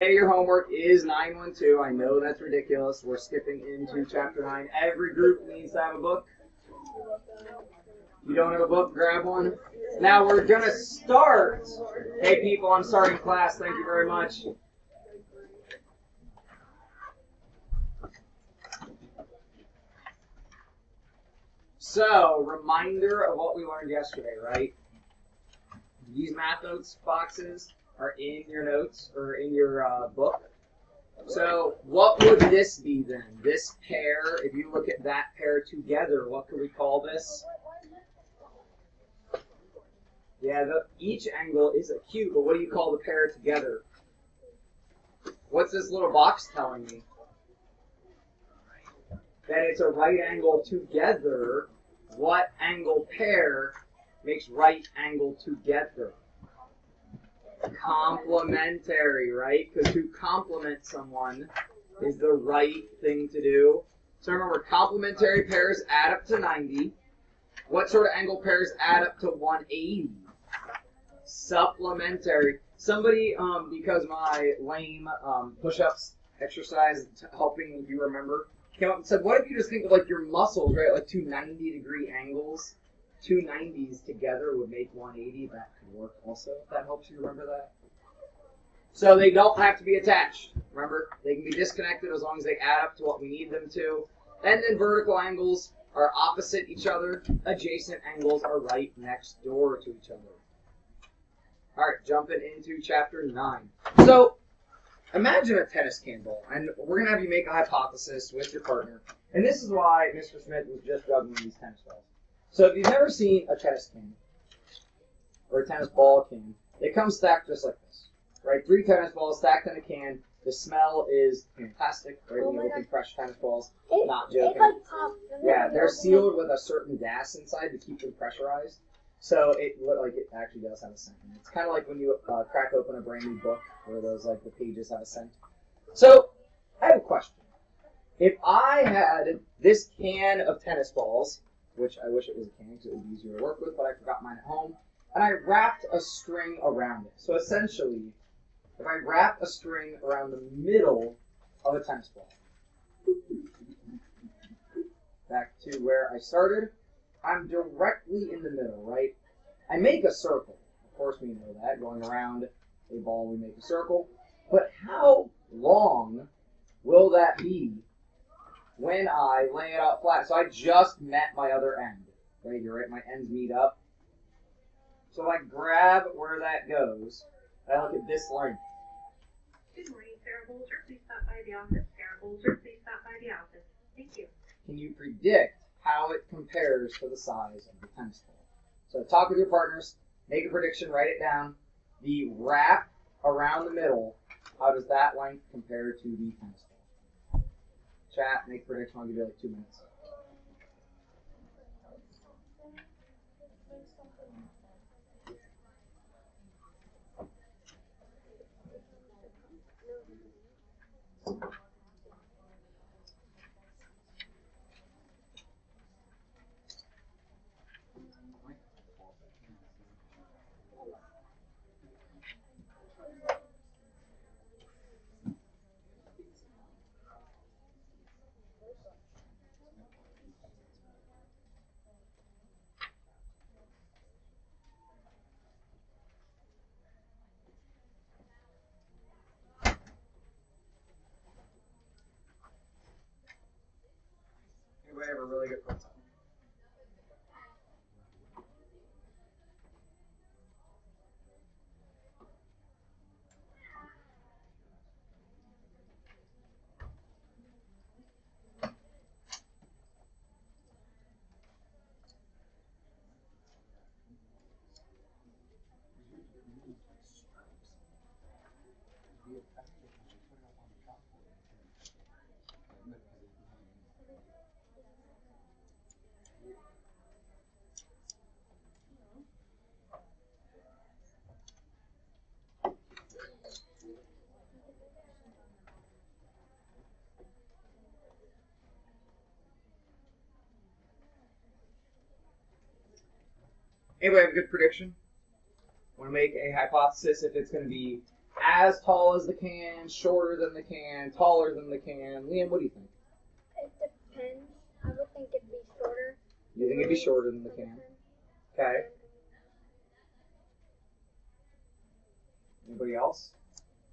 Hey, your homework is 912. I know that's ridiculous. We're skipping into chapter 9. Every group needs to have a book. You don't have a book, grab one. Now we're going to start. Hey, people, I'm starting class. Thank you very much. So, reminder of what we learned yesterday, right? These math notes boxes are in your notes or in your uh, book. So, what would this be then? This pair, if you look at that pair together, what could we call this? Yeah, the, each angle is acute, but what do you call the pair together? What's this little box telling me? That it's a right angle together. What angle pair makes right angle together? Complementary, right? Because to complement someone is the right thing to do. So remember, complementary pairs add up to 90. What sort of angle pairs add up to 180? Supplementary. Somebody, um, because my lame um, push-ups exercise is helping you remember, came up and said, what if you just think of like your muscles, right? Like two 90 degree angles. Two 90s together would make 180. That could work also. That helps you remember that. So they don't have to be attached. Remember, they can be disconnected as long as they add up to what we need them to. And then vertical angles are opposite each other. Adjacent angles are right next door to each other. All right, jumping into chapter 9. So imagine a tennis ball, and we're going to have you make a hypothesis with your partner. And this is why Mr. Smith was just juggling these tennis balls. So if you've never seen a tennis can, or a tennis ball can, they come stacked just like this, right? Three tennis balls stacked in a can. The smell is fantastic, right? Oh when you open God. fresh tennis balls. It, Not joking. like. Yeah, they're sealed with a certain gas inside to keep them pressurized. So it look like it actually does have a scent. It's kind of like when you uh, crack open a brand new book, where those like the pages have a scent. So I have a question. If I had this can of tennis balls, which I wish it was a can because it would be easier to work with, but I forgot mine at home, and I wrapped a string around it. So essentially, if I wrap a string around the middle of a tennis ball, back to where I started. I'm directly in the middle, right? I make a circle. Of course, we know that. Going around a ball, we make a circle. But how long will that be when I lay it out flat? So I just met my other end. Right here, right? My ends meet up. So I grab where that goes. I look at this length. Good morning, Sarah Bolger. Please stop by the office. Sarah Bolger, please stop by the office. Thank you. can you predict how it compares to the size of the tennis ball? So talk with your partners, make a prediction, write it down. The wrap around the middle, how does that length compare to the tennis ball? Chat, make prediction. I'll give you like two minutes. Anybody have Anybody have a good prediction? Want to make a hypothesis if it's going to be as tall as the can, shorter than the can, taller than the can. Liam, what do you think? It depends. I would think it'd be shorter. You think it'd be shorter than the can? Okay. Anybody else?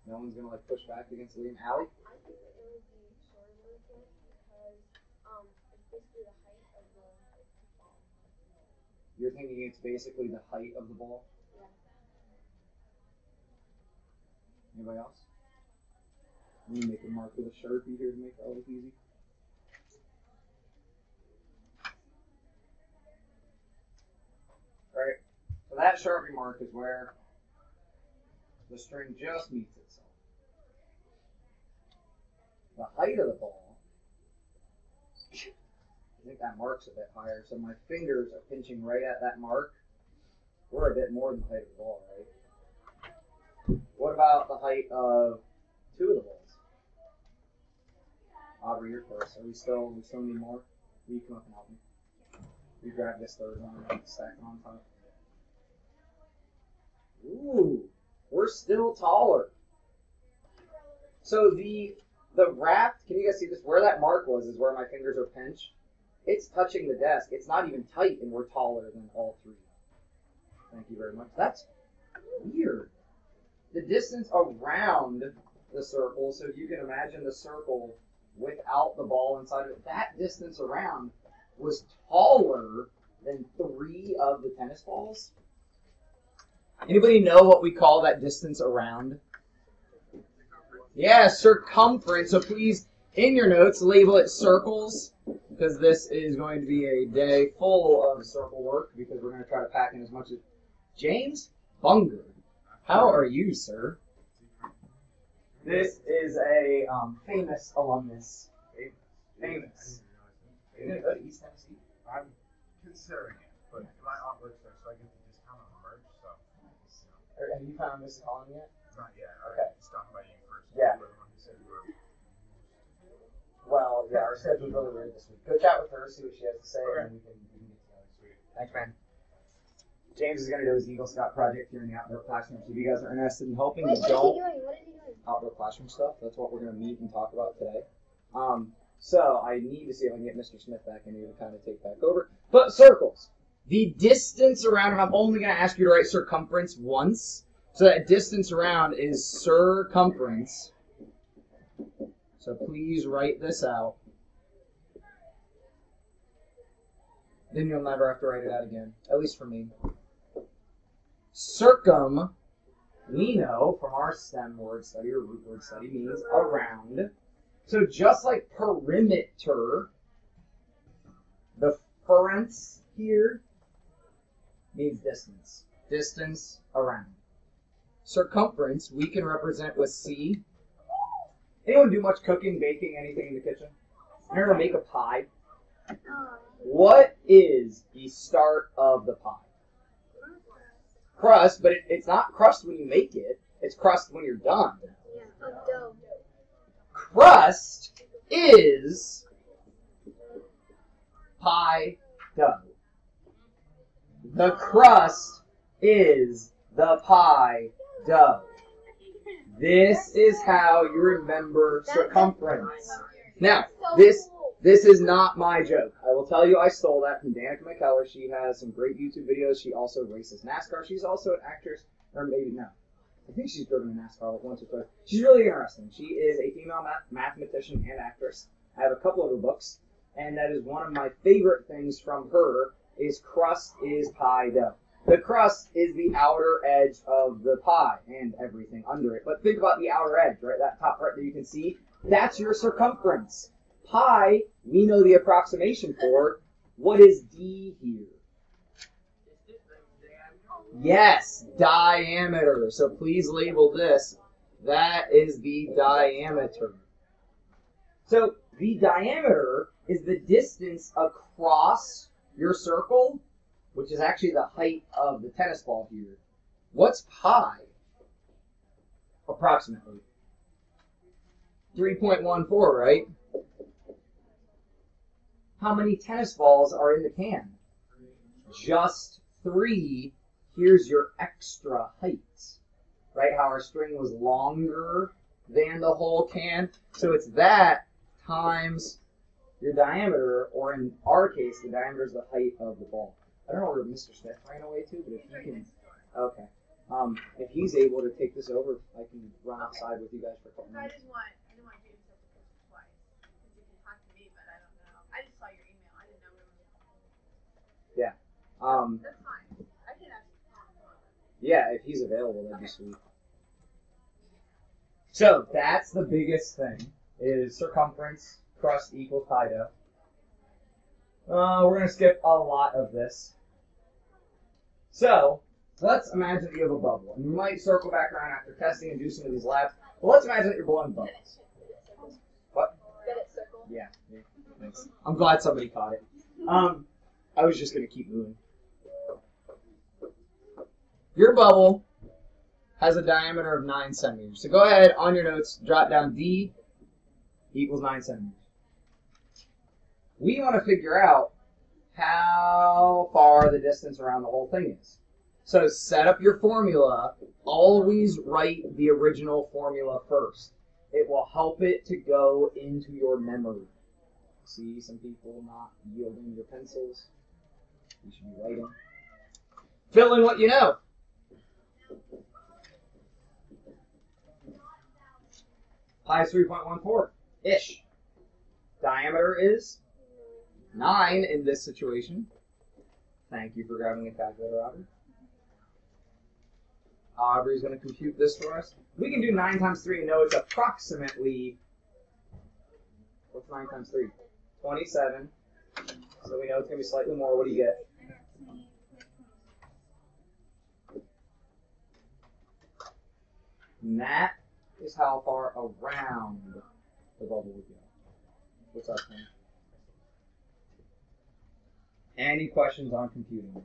No one's gonna like push back against Liam. Allie? I think it would be shorter than the can because um it's basically the height of the ball. You're thinking it's basically the height of the ball? Anybody else? I'm gonna make a mark with a sharpie here to make that look easy. Alright, So that sharpie mark is where the string just meets itself. The height of the ball, I think that mark's a bit higher, so my fingers are pinching right at that mark. We're a bit more than the height of the ball, right? What about the height of two of the balls? Aubrey, you're first. Are we still we still need more? Will you come up and help me? We grab this third one and stack on top. Ooh, we're still taller. So the the wrapped, can you guys see this? Where that mark was is where my fingers are pinched. It's touching the desk. It's not even tight, and we're taller than all three. Thank you very much. That's weird. The distance around the circle, so you can imagine the circle without the ball inside of it, that distance around was taller than three of the tennis balls. Anybody know what we call that distance around? Yeah, circumference. So please, in your notes, label it circles because this is going to be a day full of circle work because we're going to try to pack in as much as James Bunger. How are you, sir? This is a um, famous alumnus. Famous. Are you going to go to East Tennessee? I'm considering it, but my aunt works there, so I get the discount on the merch. So, you know, Or have you found Mrs. Holland yet? not yet. Okay. I stopped by you first. Yeah. You were the one who said you were. Well, yeah, our schedule's really weird this week. Go chat with her, see what she has to say, and then we can, we can get together. Sweet. Thanks, man. James is going to do his Eagle Scout project here in the outdoor classroom. So if you guys are interested in helping, Wait, you what is he don't doing? What is he doing? outdoor classroom stuff. That's what we're going to meet and talk about today. Um, so I need to see if I can get Mr. Smith back in here to kind of take back over. But circles. The distance around, and I'm only going to ask you to write circumference once. So that distance around is circumference. So please write this out. Then you'll never have to write it out again, at least for me. Circum we know from our STEM word study or root word study means around. So just like perimeter, the ference here means distance. Distance around. Circumference we can represent with C. Anyone do much cooking, baking, anything in the kitchen? You ever make a pie? What is the start of the pie? Crust, but it, it's not crust when you make it. It's crust when you're done. Crust is pie dough. The crust is the pie dough. This is how you remember circumference. Now, this this is not my joke. I will tell you I stole that from Danica McKellar. She has some great YouTube videos. She also races NASCAR. She's also an actress, or maybe no. I think she's driven a NASCAR like once or twice. She's really interesting. She is a female math- mathematician and actress. I have a couple of her books, and that is one of my favorite things from her is crust is pie dough. The crust is the outer edge of the pie and everything under it. But think about the outer edge, right? That top part that you can see. That's your circumference. Pi, we know the approximation for. What is D here? Yes, diameter. So please label this. That is the diameter. So the diameter is the distance across your circle, which is actually the height of the tennis ball here. What's pi? Approximately. 3.14, right? How many tennis balls are in the can? Just three. Here's your extra height. right? How our string was longer than the whole can. So it's that times your diameter, or in our case, the diameter is the height of the ball. I don't know where Mr. Smith ran away to, but if he can, okay. Um, if he's able to take this over, I can run outside with you guys for a couple I minutes. didn't want, I didn't want James to have to push it twice. Because you can talk to me, but I don't know. I just saw your email. I didn't know it was. Um, That's fine. I can ask Tom tomorrow. Yeah, if he's available, that'd be sweet. So that's the biggest thing is circumference crust equals pi. Uh, we're gonna skip a lot of this. So let's imagine that you have a bubble, and you might circle back around after testing and do some of these labs. But let's imagine that you're blowing bubbles. What? Yeah. thanks. I'm glad somebody caught it. Um, I was just gonna keep moving. Your bubble has a diameter of nine centimeters. So go ahead on your notes, jot down D equals nine centimeters. We want to figure out how far the distance around the whole thing is. So set up your formula. Always write the original formula first. It will help it to go into your memory. See some people not yielding your pencils. You should be writing. Fill in what you know. Pi is 3.14 ish. Diameter is 9 in this situation. Thank you for grabbing a calculator, Aubrey. Aubrey's going to compute this for us. We can do 9 times 3 and know it's approximately. What's 9 times 3? 27. So we know it's going to be slightly more. What do you get? And that is how far around the bubble would go. What's up, man? Any questions on computing?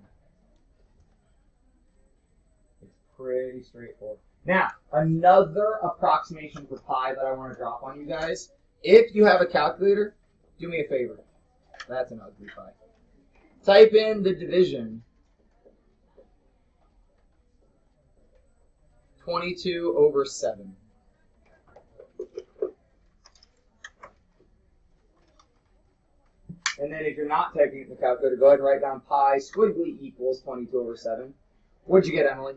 It's pretty straightforward. Now, another approximation for pi that I want to drop on you guys. If you have a calculator, do me a favor. That's an ugly pi. Type in the division 22 over 7. And then if you're not typing it in the calculator, go ahead and write down pi squiggly equals 22 over 7. What'd you get, Emily?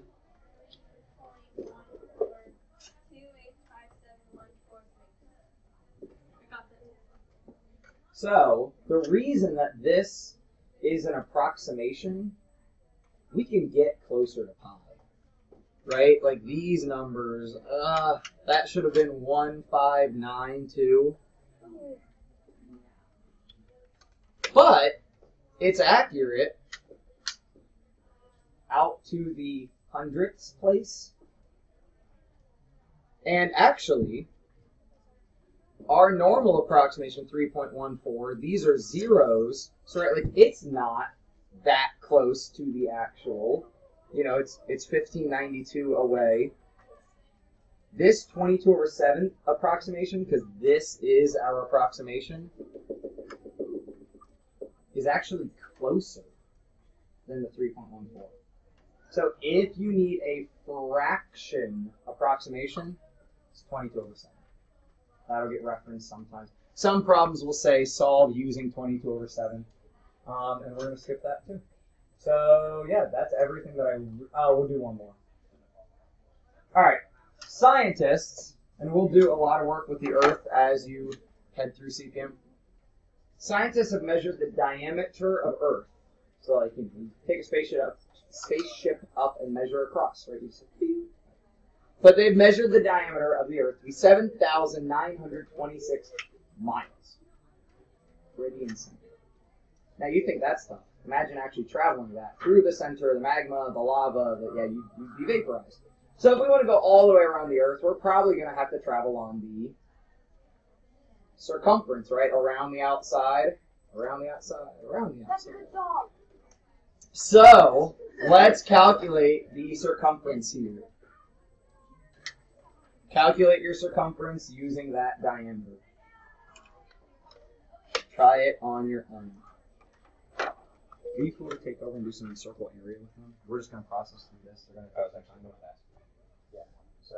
So, the reason that this is an approximation, we can get closer to pi. Right? Like these numbers, uh, that should have been 1592. But it's accurate. Out to the hundredths place. And actually, our normal approximation 3.14 these are zeros. So right, like it's not that close to the actual. You know it's it's 1592 away. This 22 over 7 approximation because this is our approximation is actually closer than the 3.14 so if you need a fraction approximation it's 22 over 7 That'll get referenced sometimes. Some problems will say solve using 22 over 7. Um, and we're going to skip that too. So, yeah, that's everything that I. Oh, we'll do one more. Alright. Scientists, and we'll do a lot of work with the Earth as you head through CPM. Scientists have measured the diameter of Earth. So, like, you, you take a spaceship up, spaceship up and measure across, right? But they've measured the diameter of the Earth to be 7,926 miles. Pretty insane. Now you think that's tough. Imagine actually traveling that through the center, of the magma, the lava, that yeah, you, you'd be vaporized. So if we want to go all the way around the Earth, we're probably going to have to travel on the circumference, right? Around the outside, around the outside, around the That's a outside. good dog. So let's calculate the circumference here. Calculate your circumference using that diameter. Try it on your own. Are you cool to take over and do some circle area with them? We're just gonna process through this. They're. I was actually going to ask. So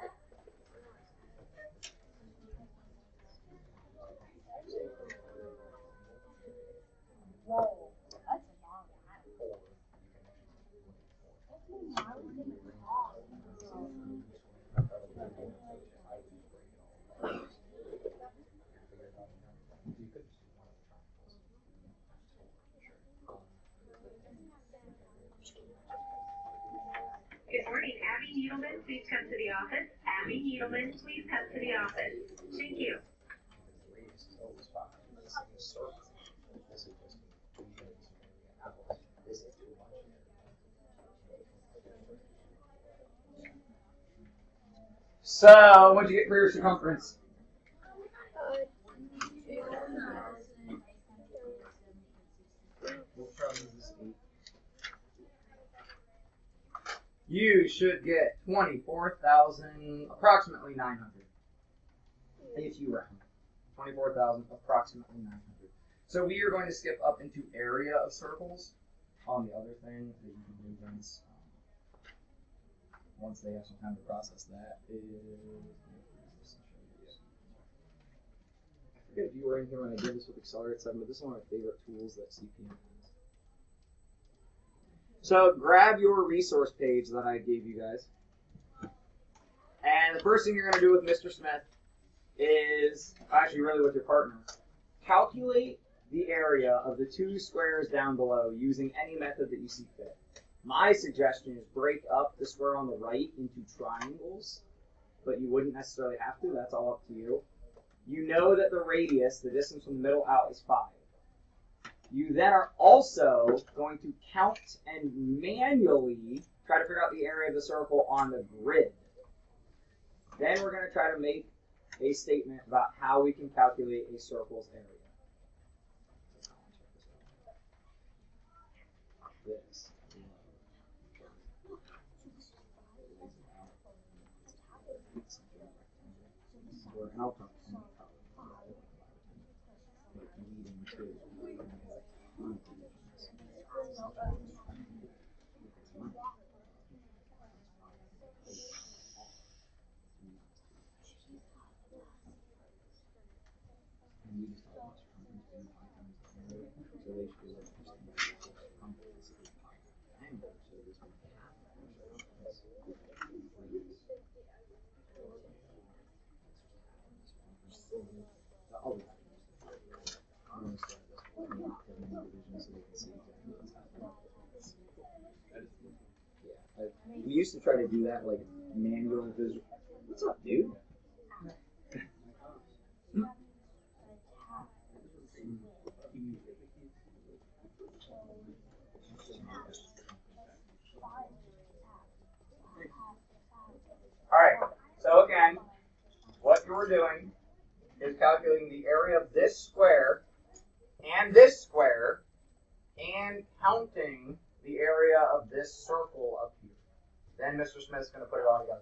please come to the office. Abby Needleman, please come to the office. Thank you. Because the radius is always five. This is a circle. This is just two units of area out. This is too much area. So, what'd you get for your circumference? Uh, what problem is this eight? You should get 24,000, approximately 900. If you round. 24,000, approximately 900. So we are going to skip up into area of circles on the other thing that you can do once, um, once they have some time to process that is. I forget if you were in here when I did this with Accelerate 7, but this is one of my favorite tools that CPM. So grab your resource page that I gave you guys. And the first thing you're going to do with Mr. Smith is actually really with your partner. Calculate the area of the two squares down below using any method that you see fit. My suggestion is break up the square on the right into triangles, but you wouldn't necessarily have to. That's all up to you. You know that the radius, the distance from the middle out, is 5. You then are also going to count and manually try to figure out the area of the circle on the grid. Then we're going to try to make a statement about how we can calculate a circle's area. This. Or an outcome. Like leading to. And you just have much confidence in pi times the area, so they should be like just in the circumference of the pi angle, so this would be half of the circumference. Radius. The other thing. I'm gonna start this one, and put in the division so they can see exactly what's happening. Yeah, I, we used to try to do that like manual visual. What's up, dude? All right. So again, what were doing is calculating the area of this square and this square, and counting the area of this circle up here. Then Mr. Smith's going to put it all together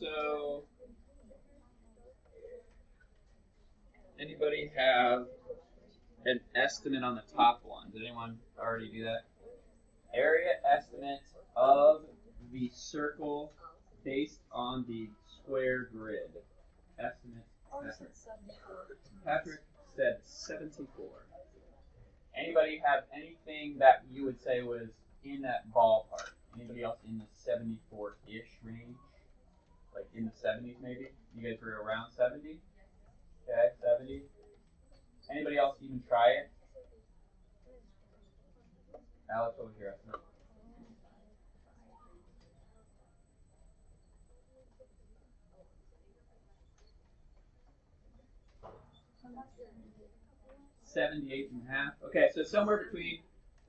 So, anybody have an estimate on the top one? Did anyone already do that? Area estimate of the circle based on the square grid. Estimate. Patrick. Patrick said 74. Anybody have anything that you would say was in that ballpark? Anybody else in the 74-ish range? Like in the 70s maybe? You guys were around 70? Okay, 70. Anybody else even try it? Alex, over here. Seventy-eight and a half. Okay, so somewhere between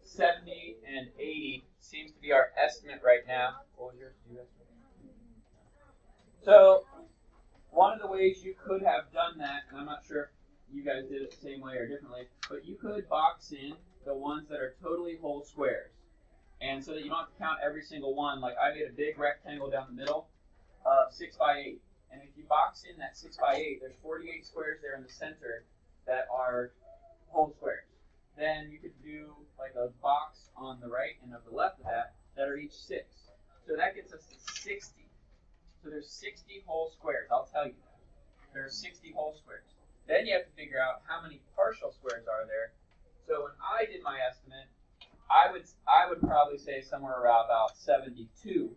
seventy and eighty seems to be our estimate right now. What was yours? Did you estimate? So, one of the ways you could have done that, and I'm not sure if you guys did it the same way or differently, but you could box in the ones that are totally whole squares. And so that you don't have to count every single one, like I made a big rectangle down the middle of 6 by 8. And if you box in that 6 by 8, there's 48 squares there in the center that are whole squares. Then you could do like a box on the right and of the left of that that are each 6. So that gets us to 60. So there's 60 whole squares. I'll tell you that. There are 60 whole squares. Then you have to figure out how many partial squares are there. So when I did my estimate, I would I would probably say somewhere around about 72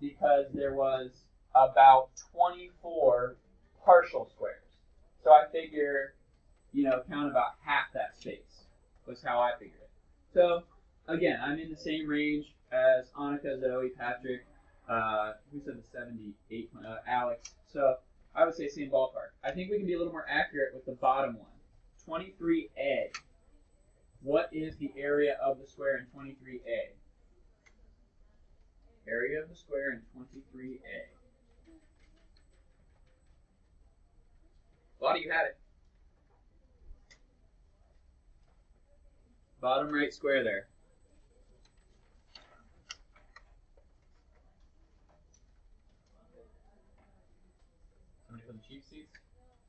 because there was about 24 partial squares. So I figure, you know, count about half that space was how I figured it. So again, I'm in the same range as Annika, Zoe, Patrick, uh, said the 78, uh, Alex. So I would say same ballpark. I think we can be a little more accurate with the bottom one. 23A. What is the area of the square in 23A? Area of the square in 23A. Lottie, you had it. Bottom right square there.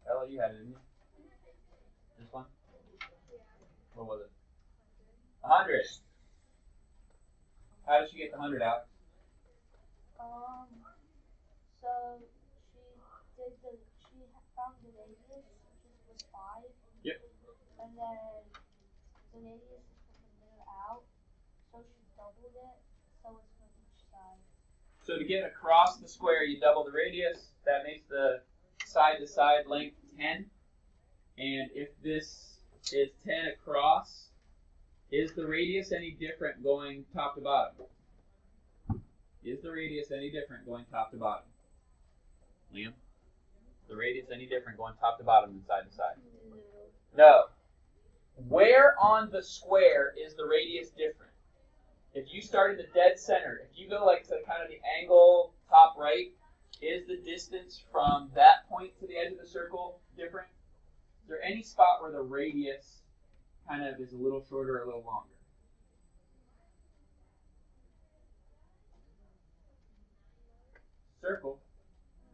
Ella, you had it, didn't you? This one? What was it? A hundred. How did she get the hundred out? Um, so she did the, she found the radius, which was five. Yep. And then the radius is from the middle out, so she doubled it, so it's from each side. So to get across the square, you double the radius. That makes the side to side length 10. And if this is 10 across, is the radius any different going top to bottom? Is the radius any different going top to bottom? Liam? The radius any different going top to bottom than side to side? No. Where on the square is the radius different? If you start in the dead center, if you go like to kind of the angle top right, is the distance from that point to the edge of the circle different? Is there any spot where the radius kind of is a little shorter or a little longer? Circle.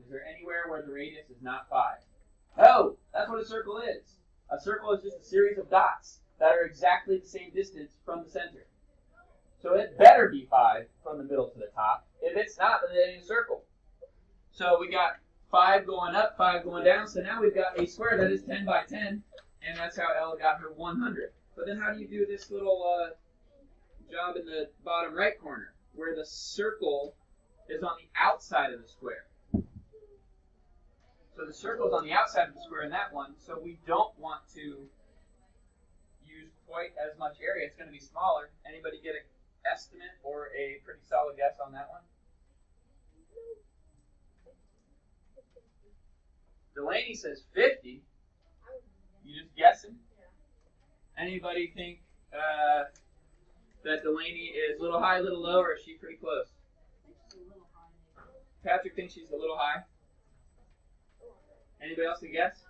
Is there anywhere where the radius is not 5? No! That's what a circle is. A circle is just a series of dots that are exactly the same distance from the center. So it better be 5 from the middle to the top. If it's not, then it ain't a circle. So we got 5 going up, 5 going down. So now we've got a square that is 10 by 10. And that's how Ella got her 100. But then how do you do this little uh, job in the bottom right corner where the circle is on the outside of the square? So the circle is on the outside of the square in that one. So we don't want to use quite as much area. It's going to be smaller. Anybody get an estimate or a pretty solid guess on that one? Delaney says 50. You just guessing? Anybody think uh, that Delaney is a little high, a little low, or is she pretty close? Patrick thinks she's a little high. Anybody else can guess?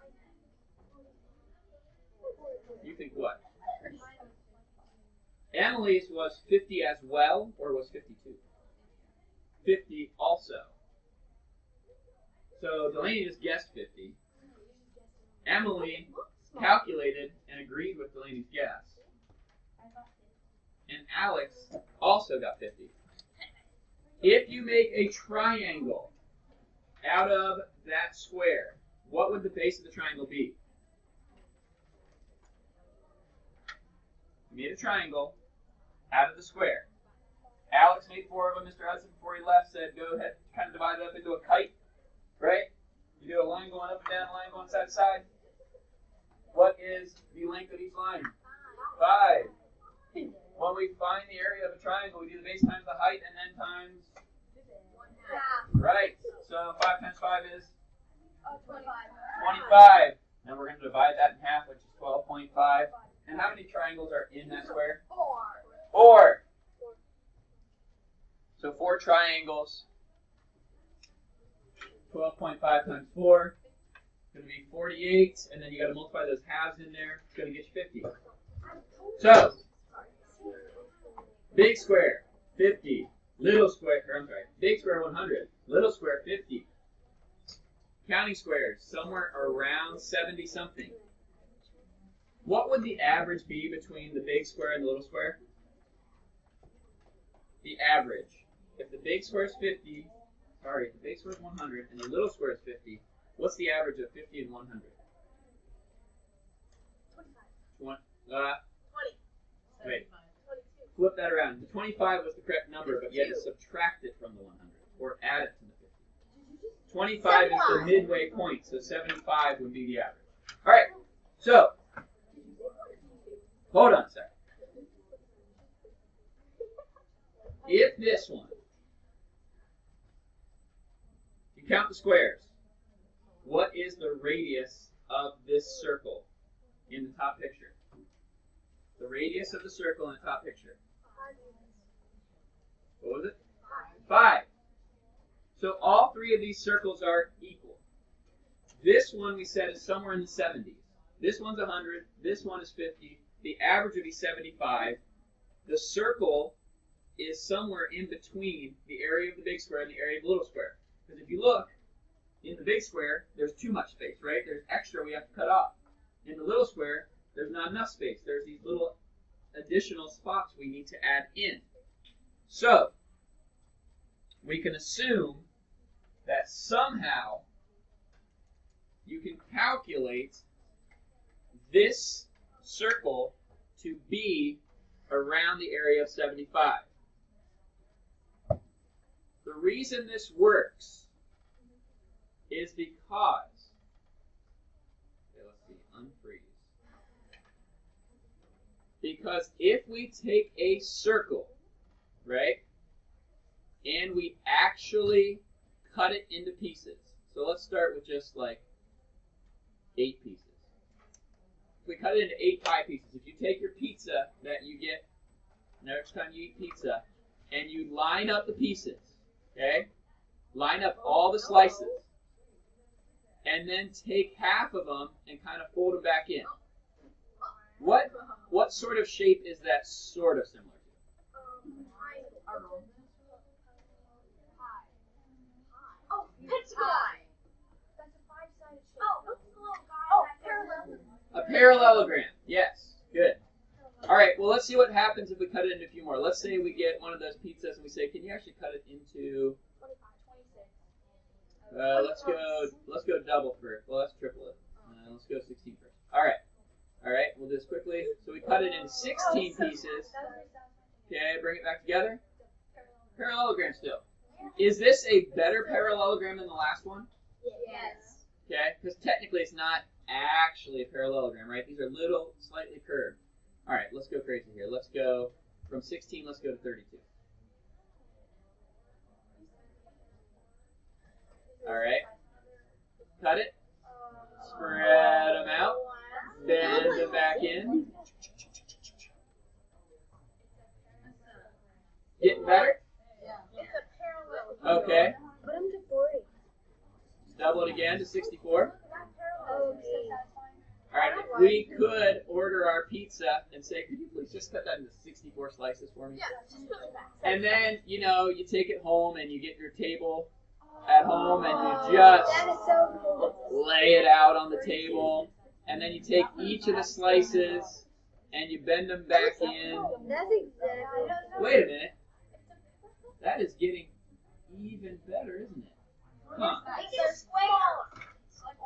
You think what? Emily's was 50 as well, or was 52? 50 also. So Delaney just guessed 50. Emily calculated and agreed with Delaney's guess. And Alex also got 50. If you make a triangle out of that square, what would the base of the triangle be? You made a triangle out of the square. Alex made four of them. Mr. Hudson, before he left, said go ahead, kind of divide it up into a kite, right? You do a line going up and down, a line going side to side. What is the length of each line? Five. When we find the area of a triangle, we do the base times the height and then times. Right. So five times five is Oh, 25. 25. Now we're going to divide that in half, which is 12.5. And how many triangles are in that square? Four. Four. So four triangles. 12.5 times 4 is going to be 48. And then you got to multiply those halves in there. It's going to get you 50. So, big square, 50. Little square, I'm sorry, big square, 100. Little square, 50. Counting squares, somewhere around 70 something. What would the average be between the big square and the little square? The average. If the big square is 50, sorry, if the big square is 100 and the little square is 50, what's the average of 50 and 100? 25. Twen- uh, 20. Wait. 22. flip that around. The 25 was the correct number, but you had to subtract it from the 100 or add it to the 50. 25 is the midway point, so 75 would be the average. All right, so hold on a second. If this one, you count the squares, what is the radius of this circle in the top picture? The radius of the circle in the top picture. What was it? Five. So all three of these circles are equal. This one we said is somewhere in the 70s. This one's 100. This one is 50. the average would be 75. The circle is somewhere in between the area of the big square and the area of the little square. Because if you look, in the big square, there's too much space, right? There's extra we have to cut off. In the little square, there's not enough space. There's these little additional spots we need to add in. So, we can assume that somehow you can calculate this circle to be around the area of 75. The reason this works is because, okay, let's see, unfreeze. Because if we take a circle, right, and we actually cut it into pieces. So let's start with just like eight pieces. If we cut it into eight pie pieces, if you take your pizza that you get next time you eat pizza, and you line up the pieces, okay? Line up all the slices, and then take half of them and kind of fold them back in. What what sort of shape is that sort of similar to? Oh, pie. That's a. Oh, that. A parallelogram. Yes. Good. All right. Well, let's see what happens if we cut it into a few more. Let's say we get one of those pizzas and we say, "Can you actually cut it into?" 25, 26. Uh, let's go. Let's go double first. Well, let's triple it. Uh, let's go 16 first. All right. All right. We'll do this quickly. So we cut it in 16 pieces. Okay. Bring it back together. Parallelogram still. Is this a better parallelogram than the last one? Yes. Okay, because technically it's not actually a parallelogram, right? These are little, slightly curved. All right, let's go crazy here. Let's go from 16. Let's go to 32. All right, cut it, spread them out, bend them back in. Getting better? It's a parallel. Okay. Put them to 40. Double it again to 64. Oh, All right, if we could order our pizza and say, could you please just cut that into 64 slices for me? Yeah, just really fast. And then, you know, you take it home and you get your table at home and you just so cool. lay it out on the table. And then you take each of the slices and you bend them back in. That's exactly. Wait a minute. That is getting even better, isn't it? Huh. Make it square. It's like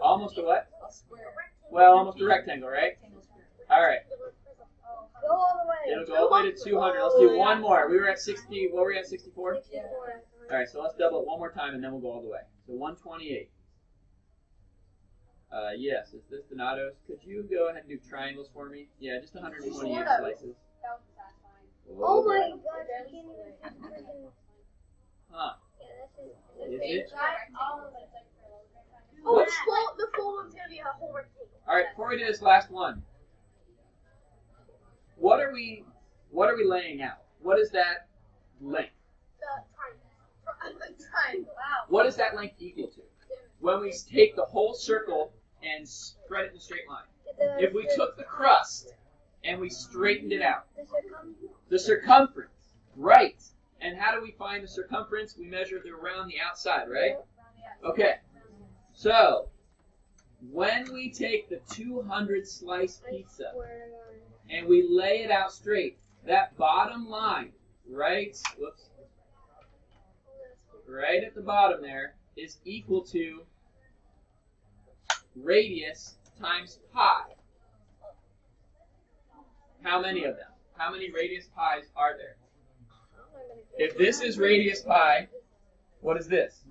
almost a square. What? Well, almost a rectangle, right? All right. Go all the way. It'll go all the way to 200. Let's do one more. We were at 60. What were we at? 64? 64. All right, so let's double it one more time and then we'll go all the way. So 128. Uh, yes, is this Donatos? Could you go ahead and do triangles for me? Yeah, just 128 slices. Satisfying. Oh my god, I can't even freaking. Huh. Yeah, this Is is. it? Oh, but it's like parallelogram kind of. Oh, the full, the full one's gonna be a whole rectangle. All right, before we do this last one, what are we, what are we laying out? What is that length? The triangle. The triangle. Wow. What is that length equal to? When we take the whole circle and spread it in a straight line. If we took the crust and we straightened it out, the circumference. the circumference, right? And how do we find the circumference? We measure the around the outside, right? Okay. So, when we take the 200 slice pizza and we lay it out straight, that bottom line, right? Whoops. Right at the bottom there is equal to radius times pi. How many of them? How many radius pi's are there? If this is radius pi, what is this?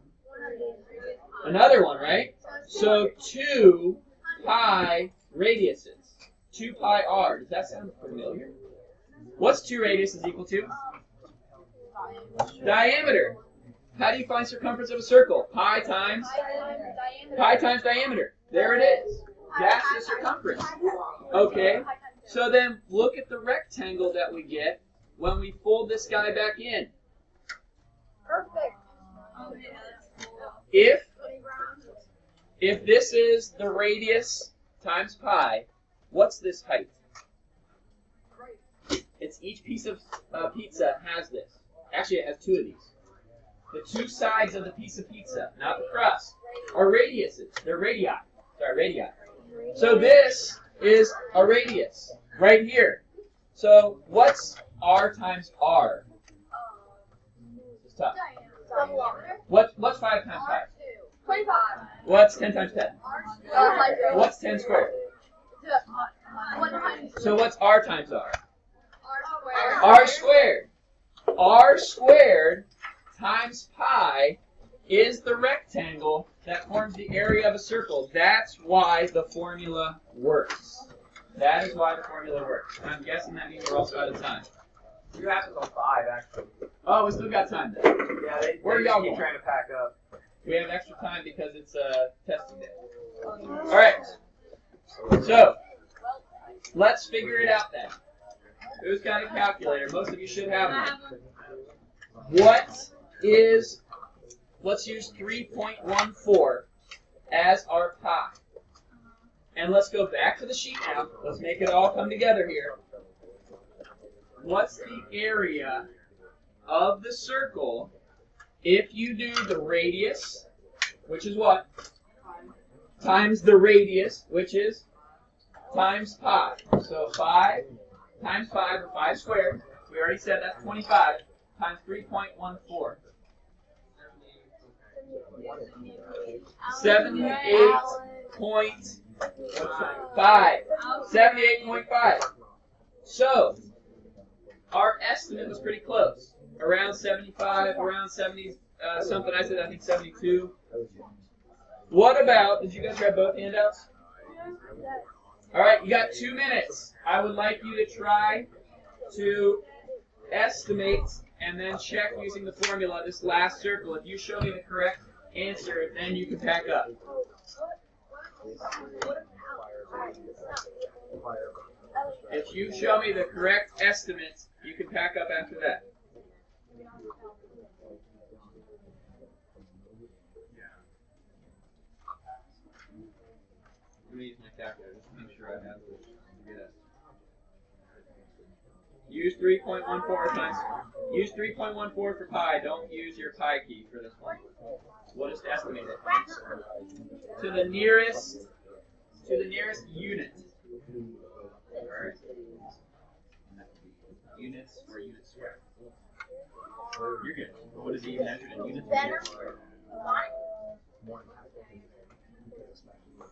Another one, right? So 2 pi radiuses. 2 pi r. Does that sound familiar? What's 2 radius is equal to? Diameter. How do you find circumference of a circle? Pi times pi times diameter. There it is. That's the circumference. Okay. So then look at the rectangle that we get when we fold this guy back in. Perfect. If if this is the radius times pi, What's this height? It's each piece of uh, pizza has this. Actually, it has two of these. The two sides of the piece of pizza, not the crust, are radiuses. They're radii. Sorry, radii. So this is a radius right here. So what's r times r? Is tough. What, what's 5 times 5? Twenty-five. What's 10 times 10? Uh. What's 10 squared? One hundred. So what's r times r? R squared. r squared. r squared times pi is the rectangle that forms the area of a circle. That's why the formula works. That is why the formula works. And I'm guessing that means we're also out of time. You asked us on five, actually. Oh, we still got time then. Yeah, they, Where they y'all keep going? trying to pack up. We have extra time because it's uh, testing day. All right. So let's figure it out then. Who's got a calculator? Most of you should have one. What is? Let's use 3.14 as our pi. And let's go back to the sheet now. Let's make it all come together here. What's the area of the circle if you do the radius, which is what? Times the radius, which is times pi. So 5 times 5, or 5 squared, we already said that's 25, times 3.14. 78.5. 78.5. So, our estimate was pretty close. Around 75, around 70 uh, something. I said I think 72. What about, did you guys grab both handouts? All right, you got two minutes. I would like you to try to estimate and then check using the formula this last circle. If you show me the correct answer, then you can pack up. If you show me the correct estimate, you can pack up after that. Use my calculator just to make sure I have the good. Use 3.14 times. Use 3.14 for pi. Don't use your pi key for this one. We'll just estimate it. To the nearest, to the nearest unit. Alright. Units or unit square. You're good. What is it even measured in units? or units square? Yeah, when you're ready, when you're done, you can calculate it. That's fine. You're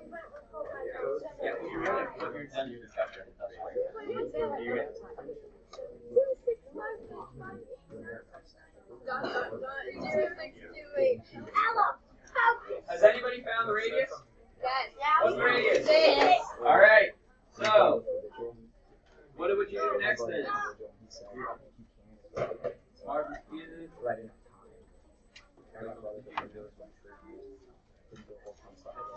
good. Has anybody found the radius? Yes. What's the radius? All right. So, what would you do next then? Marvin,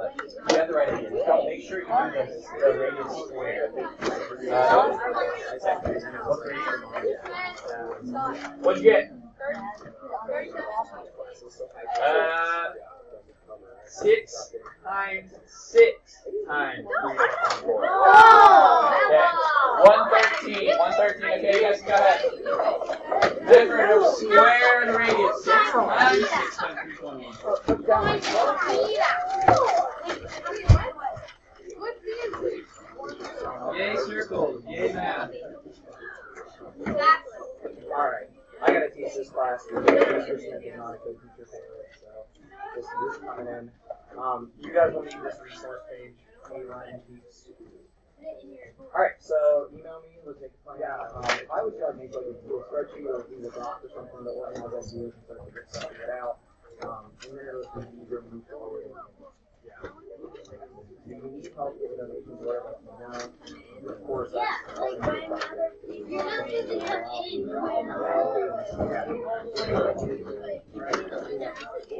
You have the right idea. So make sure you do the, the radius square. Uh, what'd you get? Uh, six times six times three. Okay. One thirteen. One thirteen. Okay, you guys go ahead. Difference of square and radius. Six times six times three. Yay circles. Yay math. in. Um, you guys will need this resource page. when you run into- Alright, so email me, let's make a plan. Yeah. Um, if I would try to make like a Google spreadsheet or a Google Doc or something to ideas and out. Um, and then it'll be easier move forward. Yeah. You need help with donations, whatever, me know. Of course, that's. Like my mother. You're not using in.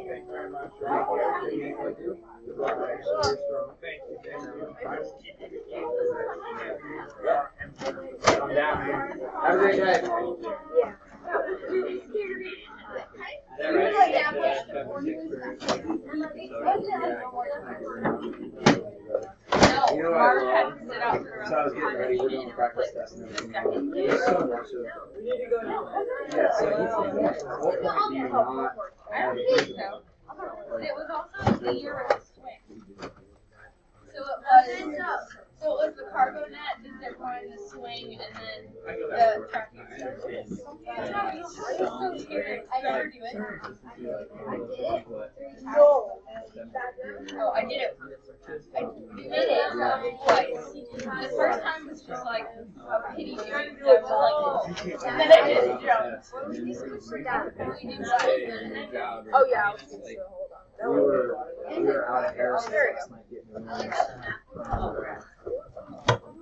Thank you very much. Thank you. Thank you. You. Have a great day. Yeah, It was also the year of swing. So it was, so it was the cargo net, the zip line, the swing, and then the track and stuff. I was so scared. I never do it. I did it. No. Oh, I did it. I did it twice. The first time was just like a pity dream. So I was like, and then I just jumped. We did that. Oh yeah. Hold on. We were, we were out at Harrison last night getting rooms.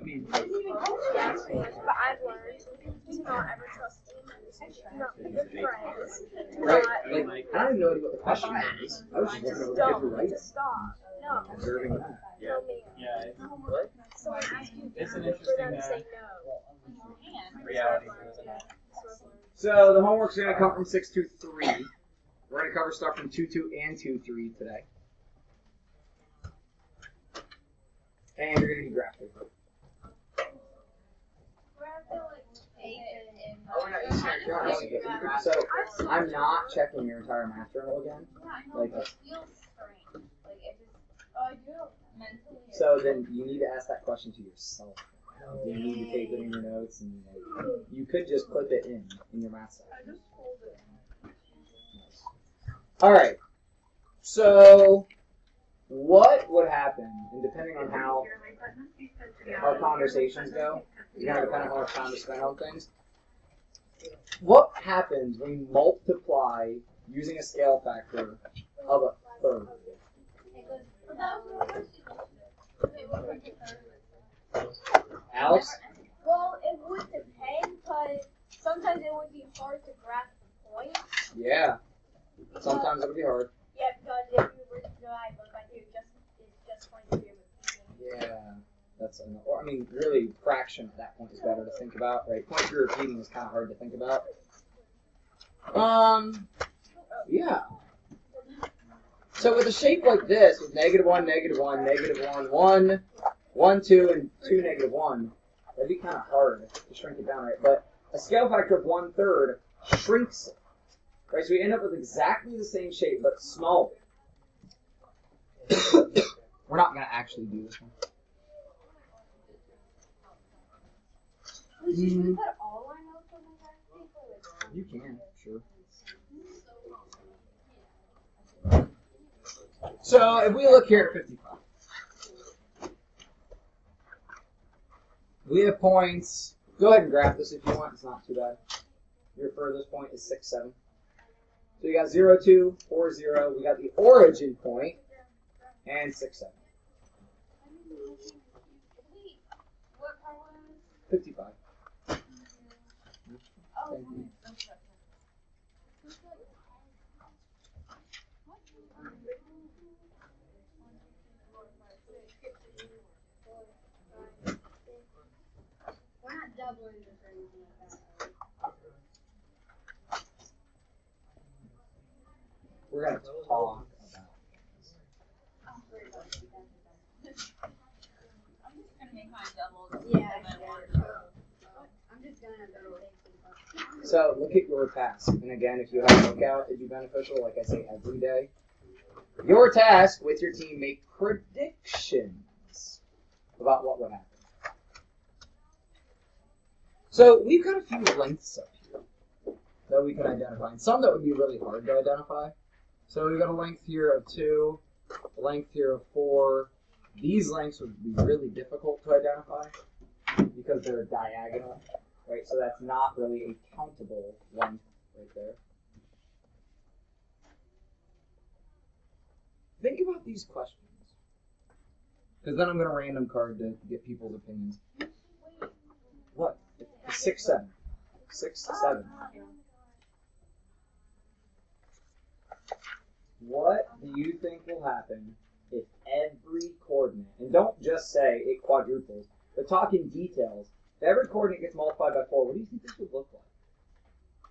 I mean. I mean, But I've learned to not ever trust not right? not Like, I don't know what the question is. I was just looking over the right, to stop. No, observing that. me. Yeah, it's, Someone asks you It's an for interesting, to say no. reality. So the homework's gonna come from 6 to 3. We're gonna cover stuff from two two and two three today. And you're gonna need graph paper. So I'm not checking your entire math journal again. Like, it feels strange. Like it just, oh, I do mentally. so then you need to ask that question to yourself. You need to take it in your notes, and like, you could just clip it in in your math. All right. So, what would happen, and depending on how our conversations go, you know, depending on how much time we spend on things, what happens when you multiply using a scale factor of a third? Alex? Well, it would depend, but sometimes it would be hard to grasp the point. Yeah. Sometimes it'll be hard. Yeah, because if you were to divide one by two, just it's just going to be repeating. Yeah. That's an, or I mean, really, fraction at that point is better to think about, right? Point through repeating is kind of hard to think about. Um, yeah. So with a shape like this, with negative one, negative one, negative one, one, one, two, and two, negative one, that'd be kind of hard to shrink it down, right? But a scale factor of one third shrinks it, right? So we end up with exactly the same shape, but smaller. We're not gonna actually do this one. Should we Mm. put all our notes on the paper? Like, You can, sure. So if we look here at 55, we have points. Go ahead and graph this if you want. It's not too bad. Your furthest point is 6, 7. So you got 0, 2, 4, 0. We got the origin point and 6, 7. What part was? 55. Oh, Thank you. We're not doubling this or anything like that. right? We're going to talk about I'm just gonna make mine double. Yeah, and then one. I'm just So look at your task. And again, if you have a lookout, it'd be beneficial, like I say every day. Your task with your team make predictions about what would happen. So we've got a few lengths up here that we can identify, and some that would be really hard to identify. So we've got a length here of two, a length here of four. These lengths would be really difficult to identify because they're diagonal, right? So that's not really a countable one right there. Think about these questions. Because then I'm going to random card to get people's opinions. What? Six, seven. Six, seven. What do you think will happen if every coordinate, and don't just say it quadruples, but talk in details, every coordinate gets multiplied by four, what do you think this would look like?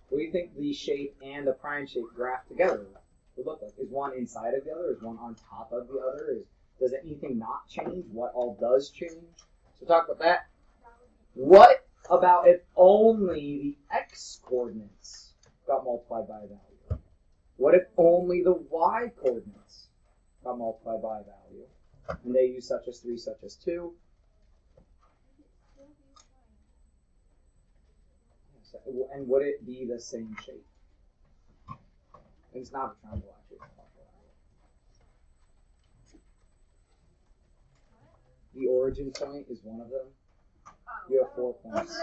What do you think the shape and the prime shape graphed together would look like? Is one inside of the other? Is one on top of the other? Is does anything not change? What all does change? So talk about that. What about if only the x coordinates got multiplied by a value? What if only the y coordinates got multiplied by a value? And they use such as 3, such as 2. And would it be the same shape? It's not a triangle, actually. It's a quadrilateral. The origin point is one of them. You have four points.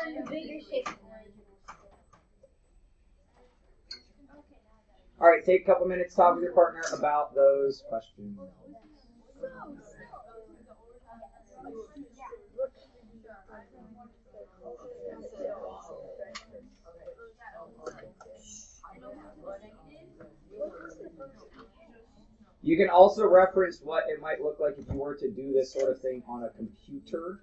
All right, take a couple minutes, to talk with your partner about those questions. Um, You can also reference what it might look like if you were to do this sort of thing on a computer,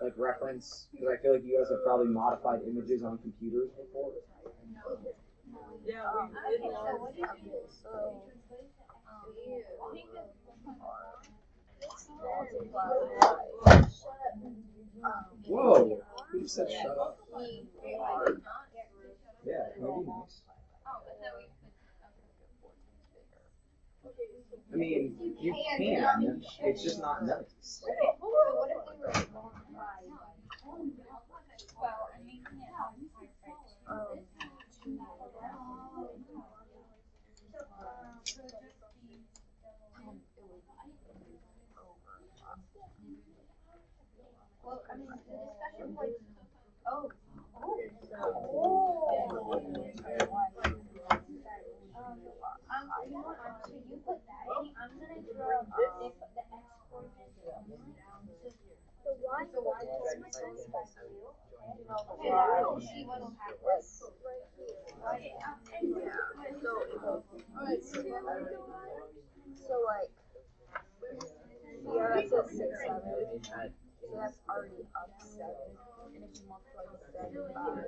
like reference, because I feel like you guys have probably modified images on computers before. Yeah, we did know. Whoa! Who said shut up? Yeah, maybe nice. I mean, you can. It's just not nice. Well, I mean, the discussion points. Oh. Um, you know what, so you put that in, I'm gonna draw, um, they put the x coordinates only. The y coordinates by two. And I'll see what'll happen. So like, yeah, that's at six, seven. So that's already up seven. And if you multiply seven by.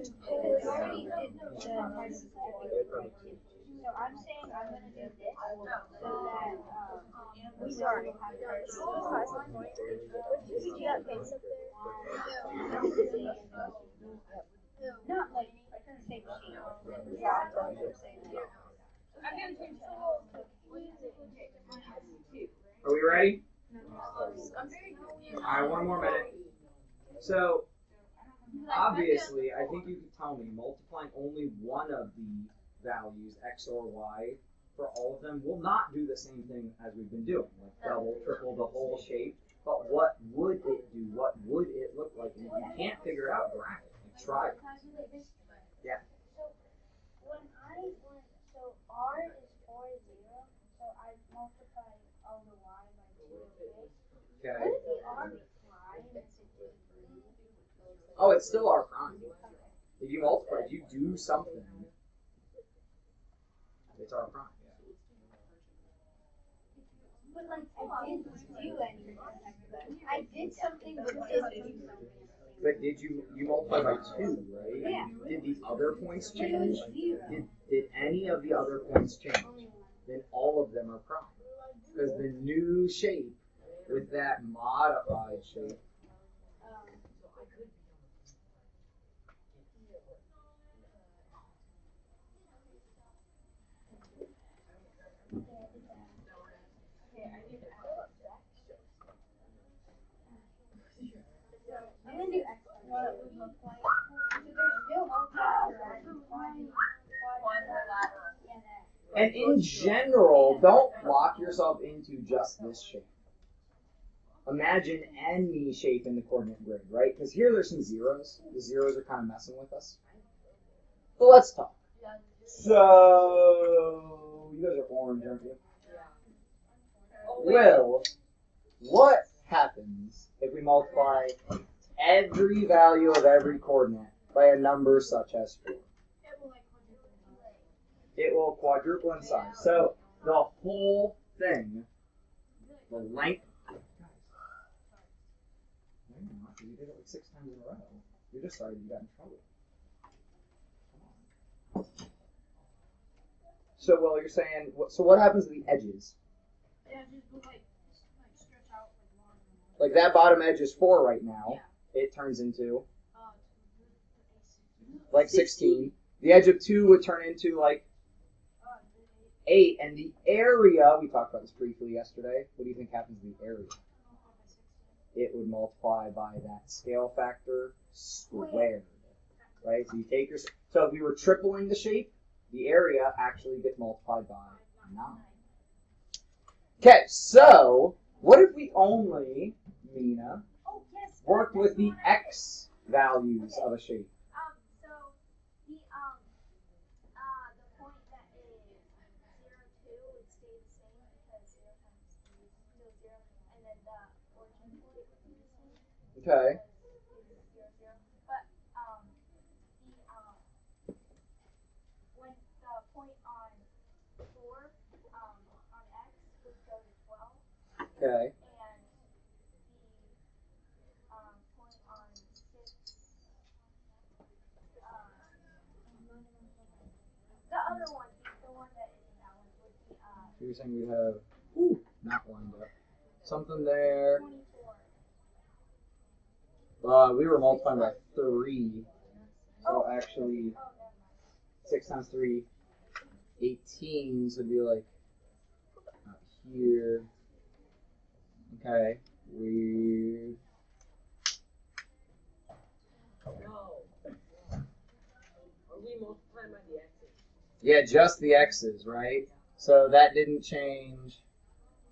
Did the So I'm saying I'm gonna do this so that, um, we I'm going to say that. Are we ready? All right, one more minute. So, obviously, I think you could tell me multiplying only one of the values, x or y, for all of them will not do the same thing as we've been doing, like double, triple, the whole shape. But what would it do? What would it look like? And if you can't figure out, graph it. Like, try it. Yeah. So when I went, so R is four zero, so I multiplied all the Y by two, okay? Okay. What if the R was prime? Oh, it's still our prime. If you multiply, if you do something, it's our prime. But like I didn't do anything. I did something but didn't do something. But did you you multiply by two, right? Yeah. Did the other points But it was change? Did did any of the other points change? Then all of them are prime. Because the new shape with that modified shape Um, I'm gonna do X. What it would look like. So there's still one One lateral. Yeah, that. And in general, don't lock yourself into just this shape. Imagine any shape in the coordinate grid, right? Because here there's some zeros. The zeros are kind of messing with us. But let's talk. So, you guys are orange, aren't you? Will, what happens if we multiply every value of every coordinate by a number such as 4? It will quadruple in size. So the whole thing, the length. No, you're not, You did it like six times in a row. You're just sorry you got in trouble. So, well, you're saying. So, what happens to the edges? Yeah, like, like out like. Like that bottom edge is four right now. It turns into Uh, like sixteen. The edge of two would turn into like eight, and the area we talked about this briefly yesterday. What do you think happens to the area? It would multiply by that scale factor squared, right? So you take your so if we were tripling the shape, the area actually gets multiplied by nine. Okay, so what if we only, Mina, Oh worked with the x values of a shape? Um. So the um. Uh, the point that is zero two would stay the same because zero times three is still zero, and then the origin point would be the same. Okay. because it's zero zero. But um, the um, when the point on four um on x would go to twelve. Okay. And the um, point on six, uh, the other one, the one that isn't that one, would be uh, So you're saying we have ooh, not one, up. Something there. 24. Uh, we were multiplying by three. So actually, six times three, 18. So it'd be like here. Okay. We. Yeah, just the x's, right? So that didn't change.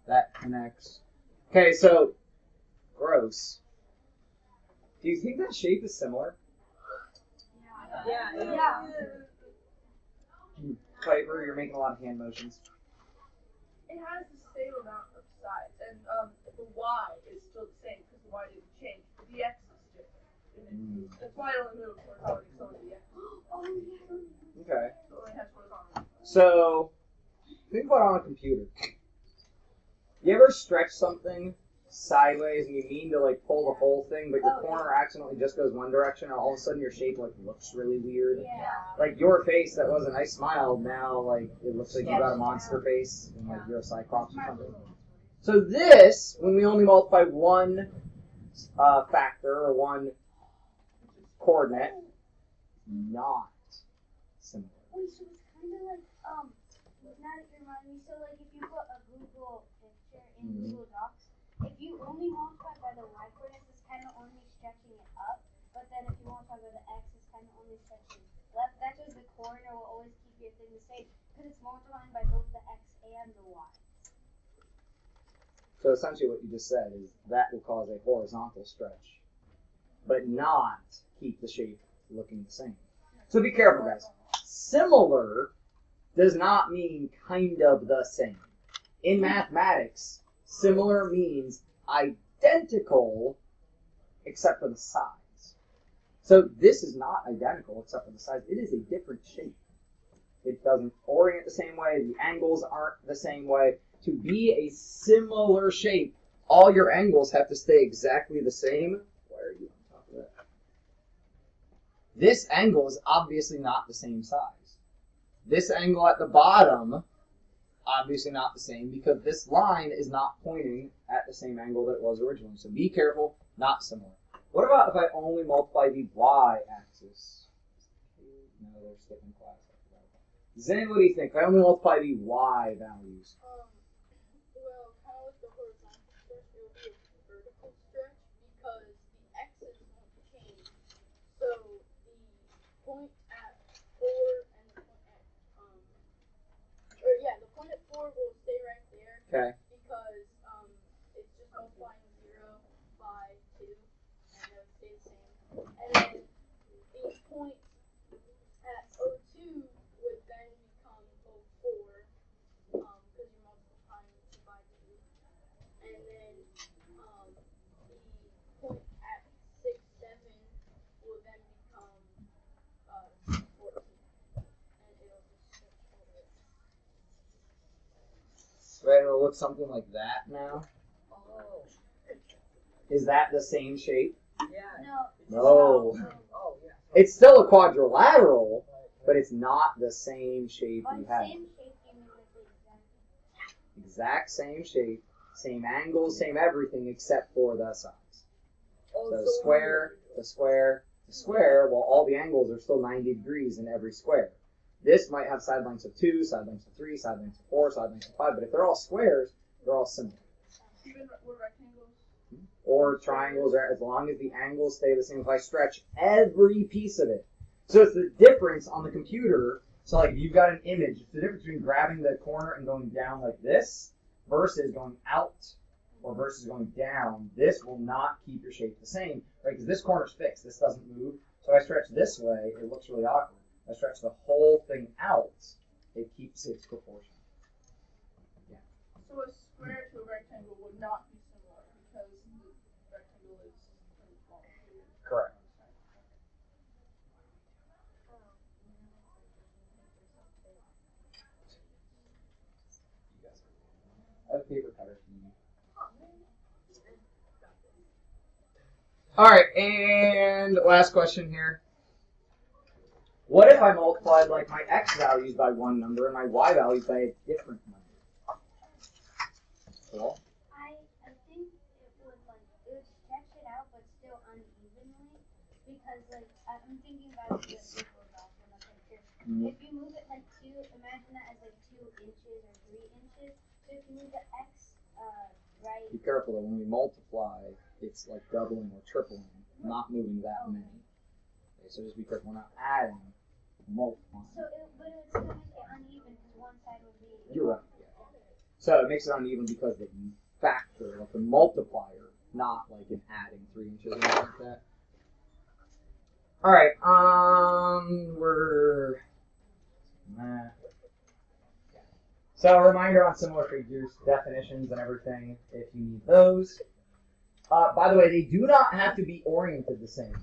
That connects. Okay, so gross. Do you think that shape is similar? Yeah, Yeah. Piper, you're making a lot of hand motions. It has the same amount of sides, and um, the y is still the same because the y didn't change. But the x is different. And it- That's why it only moved horizontally. So only the x Oh, yeah. Okay. it only has horizontal. So, think about it on a computer. You ever stretch something sideways and you mean to like pull the whole thing, but your Oh, corner accidentally just goes one direction, and all of a sudden your shape like looks really weird? Yeah. Like your face that was a nice smile, now like it looks like you got a monster face and like you're a cyclops or something. So this, when we only multiply one uh, factor or one coordinate, not similar. Wait, so it's kind of like, um, now that you remind me, so like if you put a Google in Mhm. Google Docs, if you only multiply by the y coordinates, it's kind of only stretching it up. But then if you multiply by the x, it's kind of only stretching left. That's just the corner will always keep your thing the same because it's multiplying by both the x and the y. So essentially, what you just said is that will cause a horizontal stretch, but not keep the shape looking the same. So be careful, guys. Similar does not mean kind of the same. In mathematics, similar means identical except for the size. So this is not identical except for the size. It is a different shape. It doesn't orient the same way. The angles aren't the same way. To be a similar shape, all your angles have to stay exactly the same. Why are you on top of that? This angle is obviously not the same size. This angle at the bottom, obviously not the same because this line is not pointing at the same angle that it was originally. So be careful, not similar. What about if I only multiply the y-axis? No, they're skipping class. Zen, what do you think? I only multiply the y values, Um, well, of like the horizontal stretch, it will be a vertical stretch because the x's won't change. So the point at four and the point at um, or yeah, the will stay right there okay? because um, it's just multiplying zero by two, and it would stay the same. And then the point at O2 would then become O4, um, because you're multiplying two by two. And then um, the point at six seven will then become uh, 14, and it'll just switch over. Right, it'll look something like that now. Oh, Is that the same shape? yeah. No. No. Oh, yeah. It's still a quadrilateral, but it's not the same shape you had. same shape, you mean like the exact. Exact same shape, same angle, same everything except for the size. Oh, So so square, the square, the square, well, all the angles are still 90 degrees in every square. This might have side lengths of 2, side lengths of 3, side lengths of 4, side lengths of 5, but if they're all squares, they're all similar. Even with rectangles. Hmm? Or triangles, are, as long as the angles stay the same. If I stretch every piece of it. So it's the difference on the computer. So, like, if you've got an image, it's the difference between grabbing the corner and going down like this versus going out or versus going down. This will not keep your shape the same, right? Because this corner's fixed. This doesn't move. So if I stretch this way, it looks really awkward. If I stretch the whole thing out, it keeps its proportion. So a square to a rectangle would not be similar because the rectangle is really small. Correct. I have a paper cutter. All right, and last question here. What if I multiplied like my x values by one number and my y values by a different number? Cool. I I think it would like it would stretch it out, but still unevenly, because like I- I'm thinking about it with this was off the picture. Mhm. If you move it like two, imagine that as like two inches or three inches. So if you move the x uh right, Be careful though, when we multiply, it's like doubling or tripling, not moving that many. Okay, so just be careful, we're not adding, so it it uneven because. You're right. So it makes it uneven because the factor, like the multiplier, not like an adding three inches or anything like that. All right. Um, we're. So a reminder on similar figures, definitions, and everything, if you need those. Uh, by the way, they do not have to be oriented the same.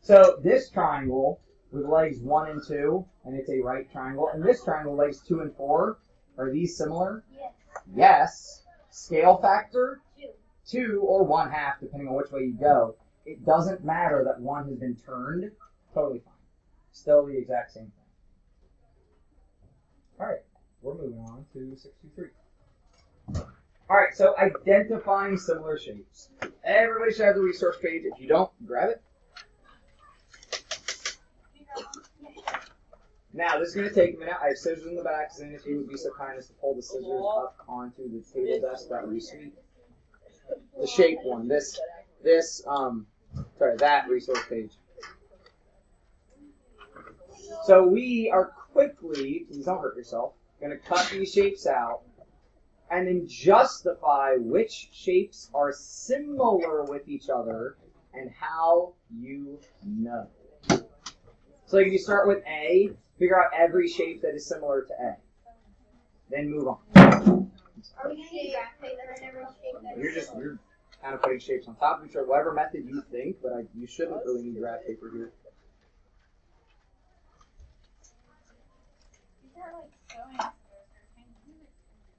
So this triangle with legs one and two, and it's a right triangle, and this triangle legs two and four, are these similar? Yes. Yes. Scale factor? Two. Two or one half, depending on which way you go. It doesn't matter that one has been turned. Totally fine. Still the exact same thing. Alright, we're moving on to 63. Alright, so identifying similar shapes. Everybody should have the resource page. If you don't, grab it. Now, this is going to take a minute. I have scissors in the back, and if you would be so kind as to pull the scissors up onto the table desk, that would be. The shape one. This, this, um, sorry, that resource page. So we are quickly, please don't hurt yourself, going to cut these shapes out and then justify which shapes are similar with each other and how you know. So if you start with A, figure out every shape that is similar to A. Then move on. Are we gonna graph paper every shape You're just you're kind of putting shapes on top of each other, whatever method you think, but I, you shouldn't really need graph paper here. These are like sewing scissors. They're tiny.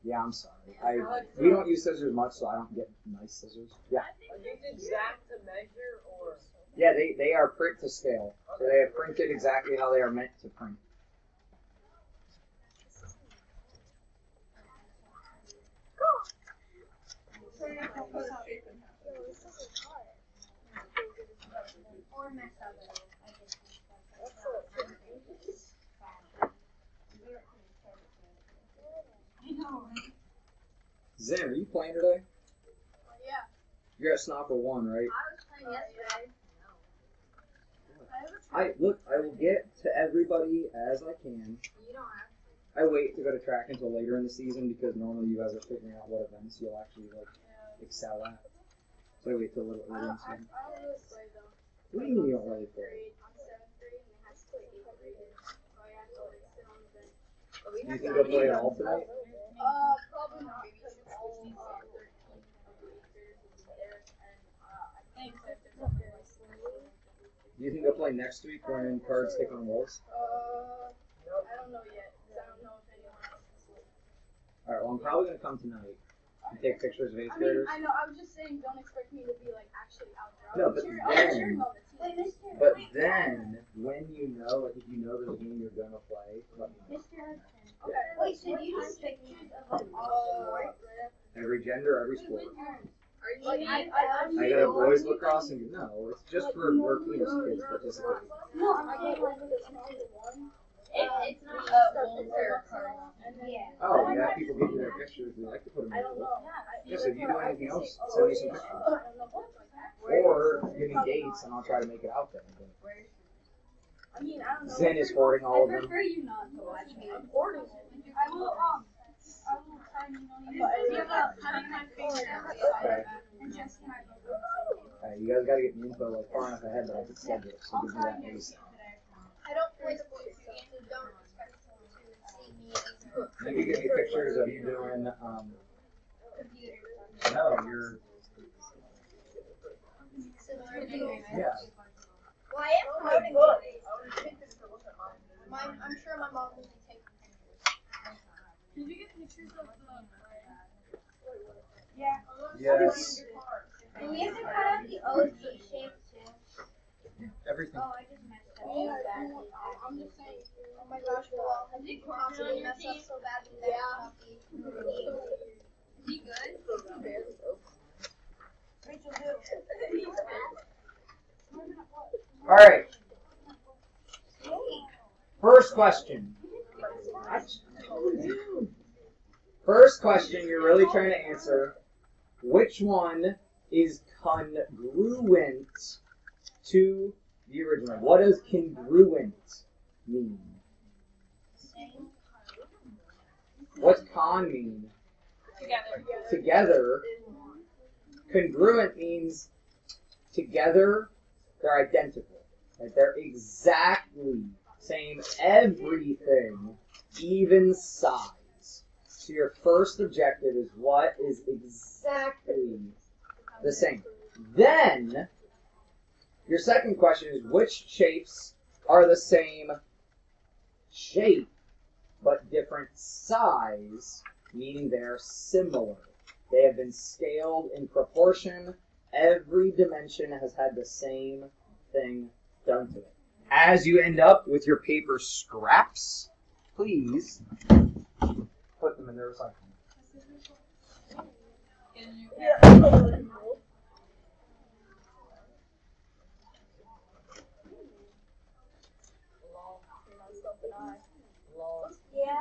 Yeah, I'm sorry. I we don't use scissors much, so I don't get nice scissors. Yeah, Are these exact to measure or? yeah, they they are print to scale, so they have printed exactly how they are meant to print. Or mess up. I just I know, right? Zen, are you playing today? Yeah. You're at Snopper One, right? I was playing yesterday. I I look. I will get to everybody as I can. You don't have I wait to go to track until later in the season because normally you guys are figuring out what events you'll actually like excel at. So I wait till a little I earlier in don't, I, season. I don't really play though. What do you mean you don't really play? Grade, I'm seventh grade and they have to play eighth grade. So I have to like sit on the bench. Are we Do you think they'll play all tonight? Uh, probably not because all 13 of the eighth graders will be there and I think that there's a very Do you think they'll play next week when cards take on wolves? Uh, I don't know yet. I don't know if anyone else is. All right. Well, I'm probably gonna come tonight and take pictures of eighth I mean, graders. I know. I was just saying, don't expect me to be like actually out there. No, I'll be but cheering, then- the team. Wait, Mr. But then, when you know, like if you know there's a game you're gonna play, let me know. Mr. Hudson. Okay. Wait, so you just pictures of like all Uh, sports? Every gender, every sport. Are you like, I, I, I'm I got a boys lacrosse and no, it's just for working as kids participate. No, I'm I saying get like like the smallest one. It, it's not a wolves wolf or or cardinal, and then Yeah. Oh, yeah, people give you their pictures. They like to put them I in. don't know. Yes, if you do anything else, send me some pictures. don't know if it's like that. Or give me dates and I'll try to make it out there. But I mean, I don't know. Zen is hoarding all of them. I them. prefer you not to watch me. I'm hoarding it. I will, um, I will try to know you. But You it's have not- a cutting my finger. Okay. And Jesse and I both. You guys gotta get the info like far enough ahead that I can schedule it. So I'll give me that and get it ASAP. Today. I don't play sports, so don't expect to see me either. Maybe give me pictures of you doing, um, no, you're, Similar to yeah. Well, I am promoting it. My, I'm sure my mom will be taking pictures. Did you get pictures of the? Yeah. Yes. And we have to cut out the OG shape too. Everything. Oh, I just messed. Oh, so badly. I'm just saying. Oh my gosh, well, I think possibly mess up so badly that yeah. not be. Is he good? Rachel, do. Alright. First question. First question you're really trying to answer. Which one is congruent to the original? What does congruent mean? What's con mean? Together. Together. Congruent means together they're identical. They're exactly same everything, even size. So your first objective is what is exactly the same. Then your second question is which shapes are the same shape but different size, meaning they're similar. They have been scaled in proportion. Every dimension has had the same thing done to it. As you end up with your paper scraps, please put them in the recycling. Yeah. They're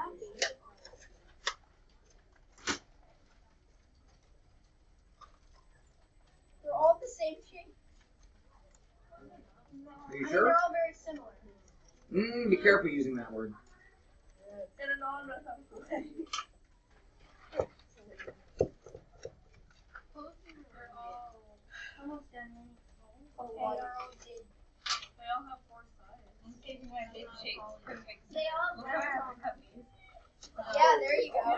all the same shape. Are you sure? they're all very similar. Mm, be careful using that word. In a non-methodical way. They're all. Almost done. Oh. They They all have yeah, there you go.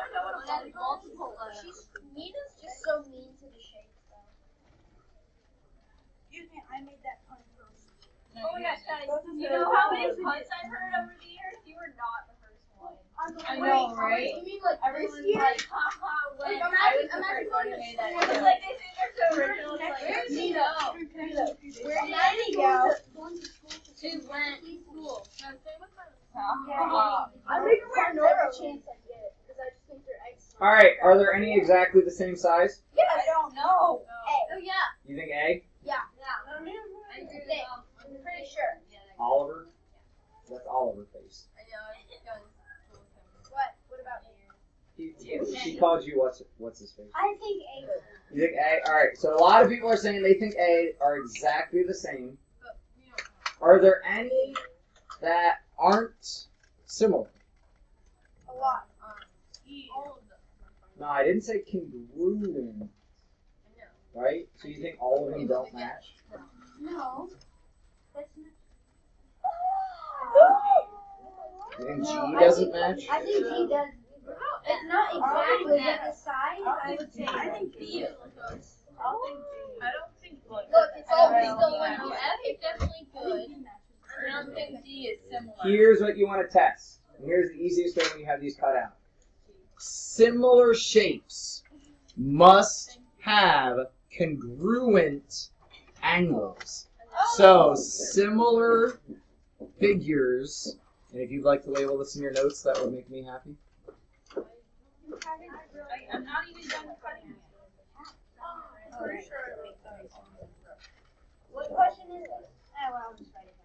She's Nina's just so mean to the shakes though. I oh my gosh, guys, you know how many puns I've heard over the years? You were not the first one. I know, right? You mean like everyone's like. Are there any exactly the same size? Yeah, I don't know. Oh yeah. You think A? Yeah. I agree with They- Mom. I'm pretty sure. Oliver. That's Oliver face. I know. What? What about you? He, he called you what's what's his face? I think A. You think A? All right. So a lot of people are saying they think A are exactly the same. But you know. Are there any that aren't similar? A lot. Um, all of them. No, I didn't say congruent. Right? So you think all of them don't match? No. That's not. You think G No, doesn't think- match? I think G does. It's not exactly but the size. I would say. I think B is close. I don't think like. Look, it's Oh, all we real. still F is definitely good. I don't think D is similar. Here's what you want to test. And here's the easiest way when you have these cut out. Similar shapes must have congruent angles. So similar figures, and if you'd like to label this in your notes, that would make me happy. I'm not even done cutting yet. I'm pretty sure I make those. What question is it? Oh, well, I'll just write it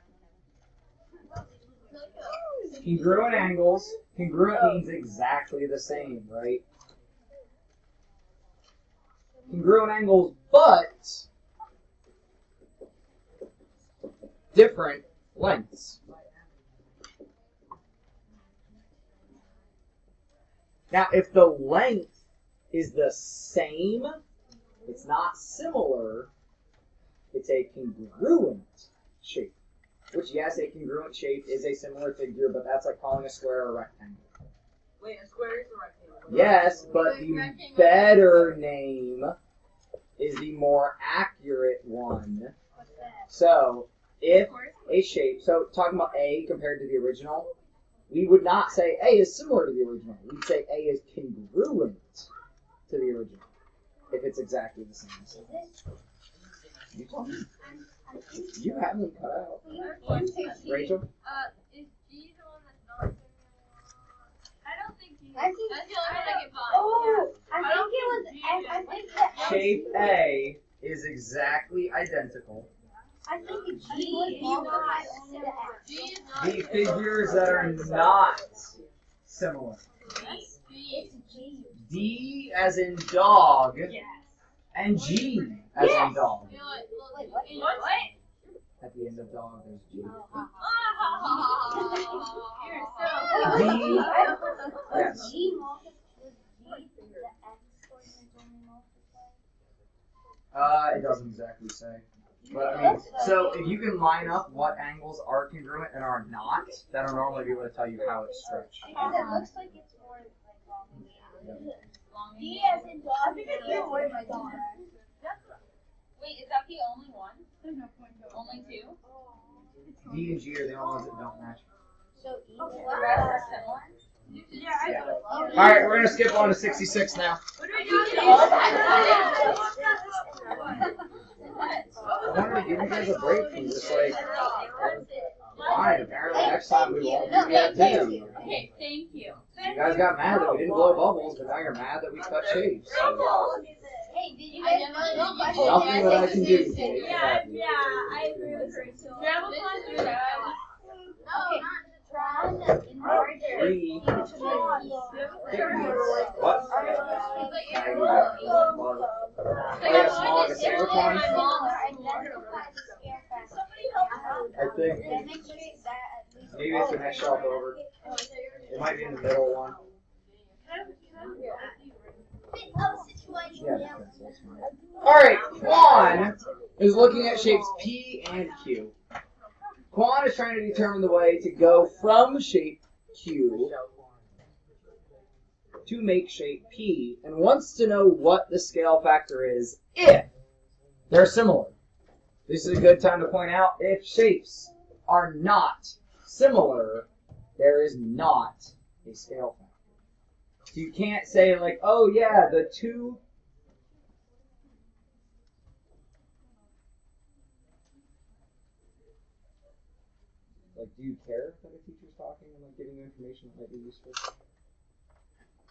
down. Congruent angles, congruent means exactly the same, right? Congruent angles, but different lengths. Now, if the length is the same, it's not similar, it's a congruent shape. Which, yes, a congruent shape is a similar figure, but that's like calling a square a rectangle. Wait, a square is a rectangle. Yes, but the better name is the more accurate one. So, if a shape, so talking about A compared to the original, we would not say A is similar to the original. We'd say A is congruent to the original. If it's exactly the same. Is it? You told me. You haven't cut out. One, Rachel? Uh, is G the one that's not similar? I don't think G. I think- That's the only one I can find. Oh, I I think it was. think I, G I is. think that. Shape A is exactly identical. I think the G was multiplied to the X. G is not. The figures that are not similar. Yes, G. It's G. D as in dog, Yes. And G as in dog. You know what? Look, Wait, what? what? At the end of dog, there's G. You're so. D. Was Yes. G multiplied? Was G the X coordinate only multiplied? Uh, it doesn't exactly say. But I mean, so if you can line up what angles are congruent and are not, that'll normally be able to tell you how it's stretched. Because it looks like it's more like long. Long D as in dog. I think it's more where my dog. Wait, is that the only one? Only two? D and G are the only ones that don't match. So E. The rest are similar? Yeah. Yeah. All right, we're gonna skip on to 66 now. What are we doing? I wanted to give you guys a break from just like, fine. Apparently next time we won't do that too. Okay, thank you. You guys got mad that we didn't blow bubbles, but now you're mad that we cut shapes. So Hey, did you guys know know that? nothing that I can do. to make Yeah, yeah, I agree with Rachel. Travel plans are good. Okay. Try in larger. Three. What? Now you got one. Oh, yeah, small like a sandwich one? I think maybe it's the next shelf over. It might be in the middle one. Yeah. All right, Quan is looking at shapes P and Q. Quan is trying to determine the way to go from shape Q to make shape P and wants to know what the scale factor is if they're similar. This is a good time to point out if shapes are not similar, there is not a scale factor. So you can't say like, oh yeah, the two. Like, do you care that a teacher's talking and like giving you information that might be useful?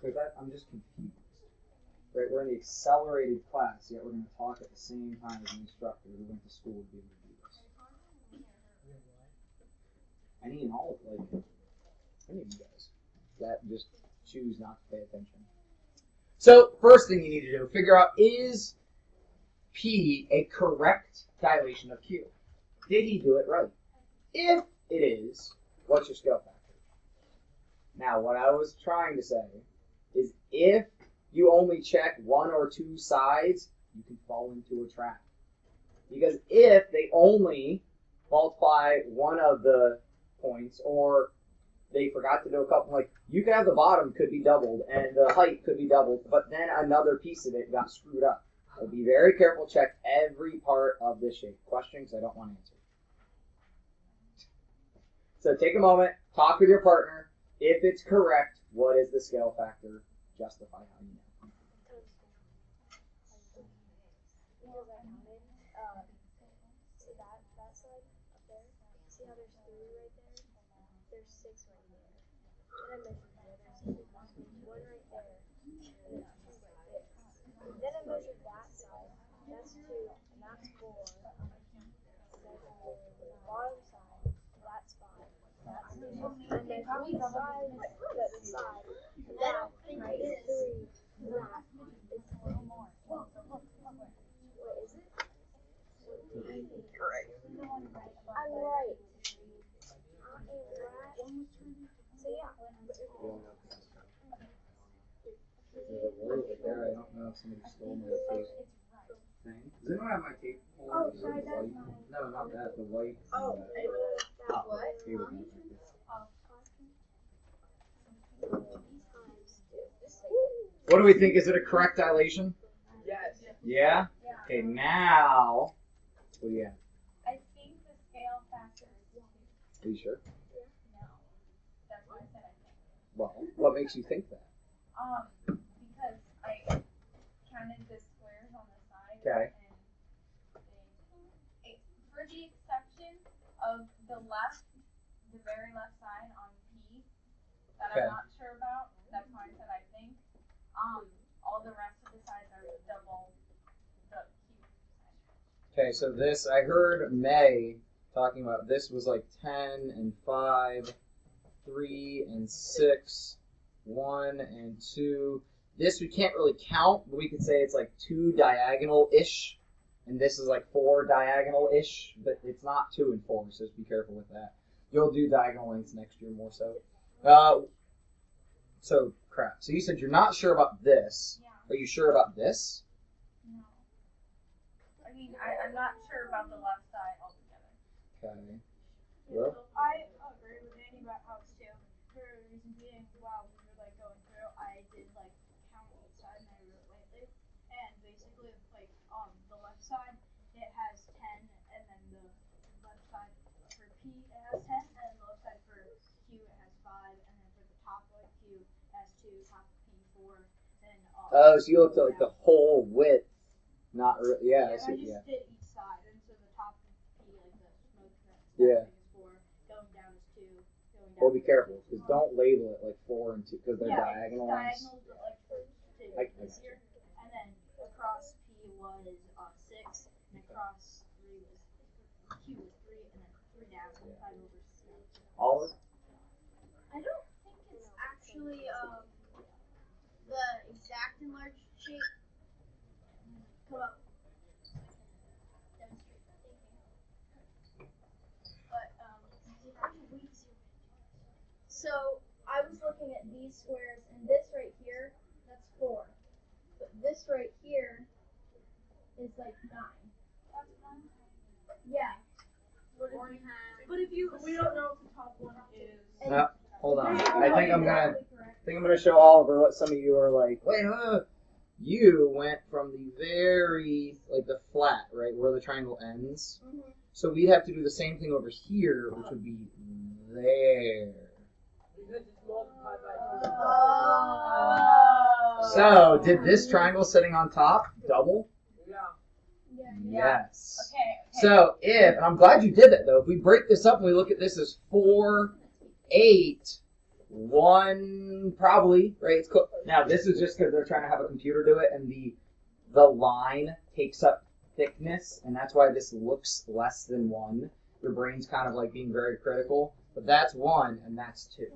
Because I'm just confused. Right, we're in the accelerated class, yet we're going to talk at the same time as the instructor who went to school to be able to do this. Any and all, like, any of you guys that just choose not to pay attention. So, first thing you need to do, figure out is P a correct dilation of Q? Did he do it right? If it is, what's your scale factor? Now, what I was trying to say is if you only check one or two sides, you can fall into a trap. Because if they only multiply one of the points, or they forgot to do a couple, like you could have the bottom could be doubled and the height could be doubled, but then another piece of it got screwed up. So be very careful. Check every part of this shape. Questions I don't want to answer. So take a moment, talk with your partner. If it's correct, what is the scale factor? Justify how you know. Because I counted, uh, see that, that side up there? See how there's three right there? There's six right there. Then I measured that side, that's two, and that's four. The bottom side, that's five, that's six. And then three then I think it's three, that is What is it? I'm right. I am right. So yeah. There's a word right there. I don't know if somebody stole my tape thing. Does anyone have my tape? Oh, sorry, The that's white- No, not that. The white. Oh, uh, that top what? table thing. What do we think? Is it a correct dilation? Yes. Yeah? Okay, now. What do you have? I think the scale factor is two. Are you sure? No. That's why I said I think. Well, what makes you think that? Um, because I counted the squares on the side. Okay. And they, for the exception of the left, the very left side on P, that Okay. I'm not sure about, that's why I said I think. Um, all the rest of the sides are double the Q side. Okay, so this, I heard May talking about this was like 10 and 5, 3 and 6, 1 and 2. This we can't really count, but we could say it's like 2 diagonal ish. And this is like 4 diagonal ish, but it's not 2 and 4, so just be careful with that. You'll do diagonal lengths next year more so. Uh, so, crap. So you said you're not sure about this. Yeah. Are you sure about this? No. I mean, I, I'm not sure about the left side altogether. Okay. Well, I agree with Danny about how two. For being, while we were like going through, I did like count each side and I wrote lately. And basically, like um the left side, it has ten, and then the left side for P it has ten, and the left side for Q it has five, and then for the top of Q it has two, top of P four, um. Oh, so you looked at like the whole width, not re- yeah, Yeah, I see, just yeah. did each side, and so the top of P, like the smoke Yeah. is four, going down is two, going down. Well, be careful because don't label it like four and two because they're Yeah, diagonal lines. Diagonals are like two I- I year, and then across P was uh six, and across three was Q was three, and then three down, and five over six. Oliver, I don't think it's actually um the exact enlarged shape. Come up. Demonstrate that thinking. But um so I was looking at these squares and this right here, that's four. But this right here is like nine. Yeah. But if you, we don't know if the top one is. And No, hold on. I think I'm gonna. I think I'm gonna show Oliver what some of you are like. Wait, uh, you went from the very like the flat right where the triangle ends. Mhm. So we'd have to do the same thing over here, which would be there. Because it's multiplied by two. Oh. So did this triangle sitting on top double? Yeah. Yes. Okay. okay. So if, and I'm glad you did that though, if we break this up and we look at this as four, eight, one, probably, right? It's cool. Now this is just because they're trying to have a computer do it and the, the line takes up thickness and that's why this looks less than one. Your brain's kind of like being very critical, but that's one and that's two.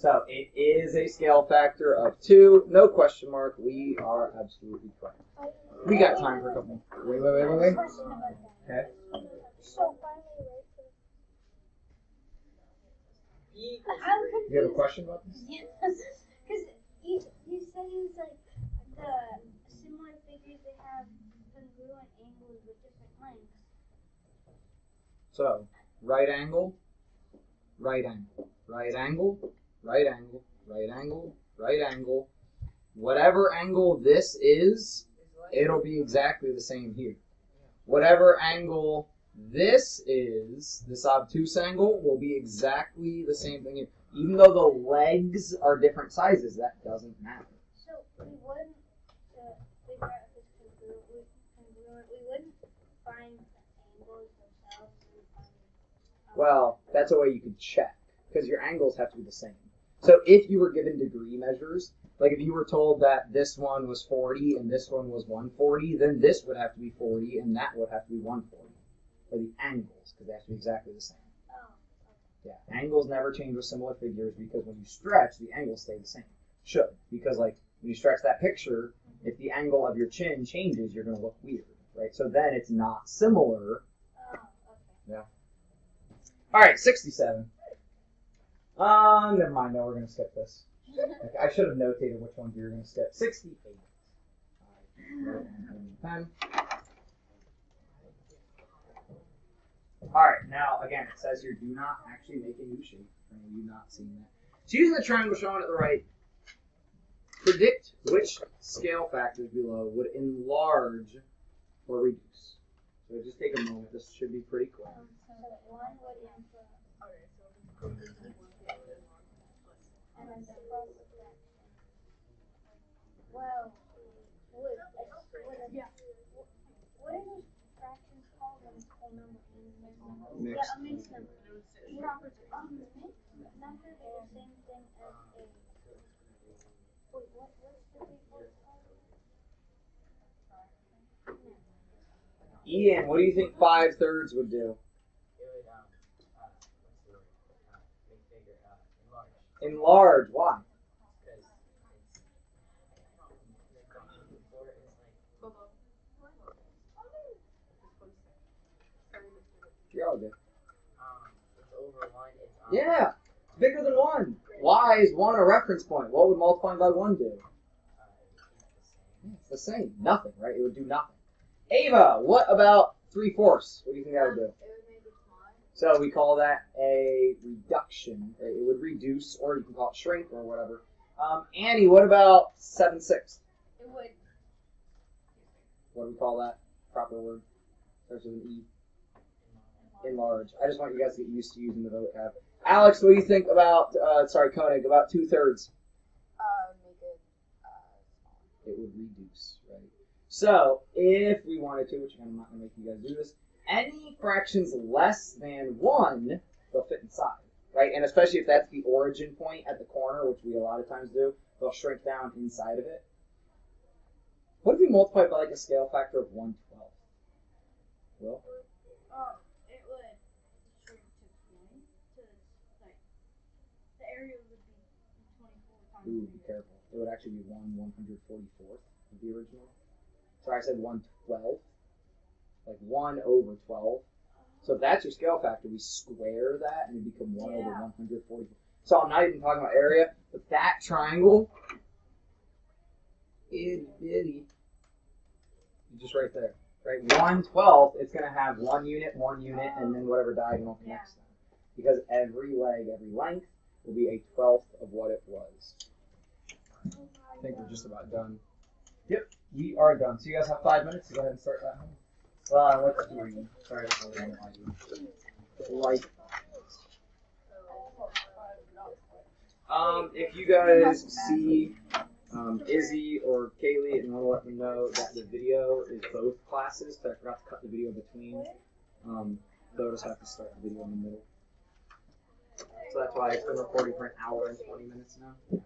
So it is a scale factor of two, no question mark. We are absolutely fine. We got time for a couple. Wait, wait, wait, wait, wait. Question about that. Okay. So finally, right? Equals I'm. You have a question about this? Yes, because you, you said it was like the similar figures they have congruent angles with different lengths. So, right angle, right angle, right angle, right angle, right angle, right angle. Whatever angle this is, it'll be exactly the same here. Whatever angle this is, this obtuse angle, will be exactly the same thing here. Even though the legs are different sizes, that doesn't matter. So we wouldn't to figure out if it's congruent. We, wouldn't find the angles themselves. We would find, Well, that's a way you could check because your angles have to be the same. So if you were given degree measures, like if you were told that this one was 40 and this one was 140, then this would have to be 40 and that would have to be 140 for the angles because they have to be exactly the same. oh, Yeah, angles never change with similar figures because when you stretch, the angles stay the same. Should because like when you stretch that picture, if the angle of your chin changes, you're going to look weird, right? So then it's not similar oh, okay. All right, 67. Um, never mind. No, we're gonna skip this. Okay, I should have notated which ones you were gonna skip. 68. All right, pen. All right, now again, it says here, do not actually make a new shape. Any you not seeing that. So using the triangle shown at the right, predict which scale factors below would enlarge or reduce. So just take a moment. This should be pretty quick. Um, so then the cross. Well, would, would, Yeah. what are those fractions called when it's whole number and mixed number? Yeah, a mixed number. Um, mixed numbers are the same thing as a. Wait, what, what's the big called? Ian, what do you think five thirds would do? It would, um, uh, what's the word? Uh, make bigger, uh, enlarge. Enlarge. Why? Because it's, I don't know, the common before is like, Bobo. You're all good. um, it's over one, Why? Yeah, it's bigger than one. Why is one a reference point? What would multiplying by one do? It's the same. Nothing, right? It would do nothing. Ava, what about three fourths? What do you think that would do? It would make it smaller. So we call that a reduction. It would reduce, or you can call it shrink, or whatever. Um, Annie, what about 7 6? It would. What do we call that? Proper word. Starts with an E. Enlarge. I just want you guys to get used to using the vocab. Alex, what do you think about? Uh, sorry, Koenig. About two thirds. Uh, make it, uh, It would reduce, right? So if we wanted to, which I'm not going to make you guys do this, any fractions less than one, they'll fit inside, right? And especially if that's the origin point at the corner, which we a lot of times do, they'll shrink down inside of it. What if we multiply by like a scale factor of one twelfth? Well, Oh, it would shrink to to like, the area would be twenty-four times ooh, be careful. It would actually be one one hundred forty fourth of the original. Sorry, I said one twelfth. Like one over twelve. So if that's your scale factor, we square that and it become one over Yeah. one hundred forty. So I'm not even talking about area, but that triangle, itty bitty, just right there, right? One twelfth, it's gonna have one unit, one unit, and then whatever diagonal connects them, because every leg, every length will be a twelfth of what it was. I think we're just about done. Yep, we are done. So you guys have five minutes to go ahead and start that home. What's three? Sorry. Like, um, if you guys see um, Izzy or Kaylee and want to let them know that the video is both classes, but I forgot to cut the video between, um, they'll just have to start the video in the middle. So that's why it's been recording for an hour and 20 minutes now.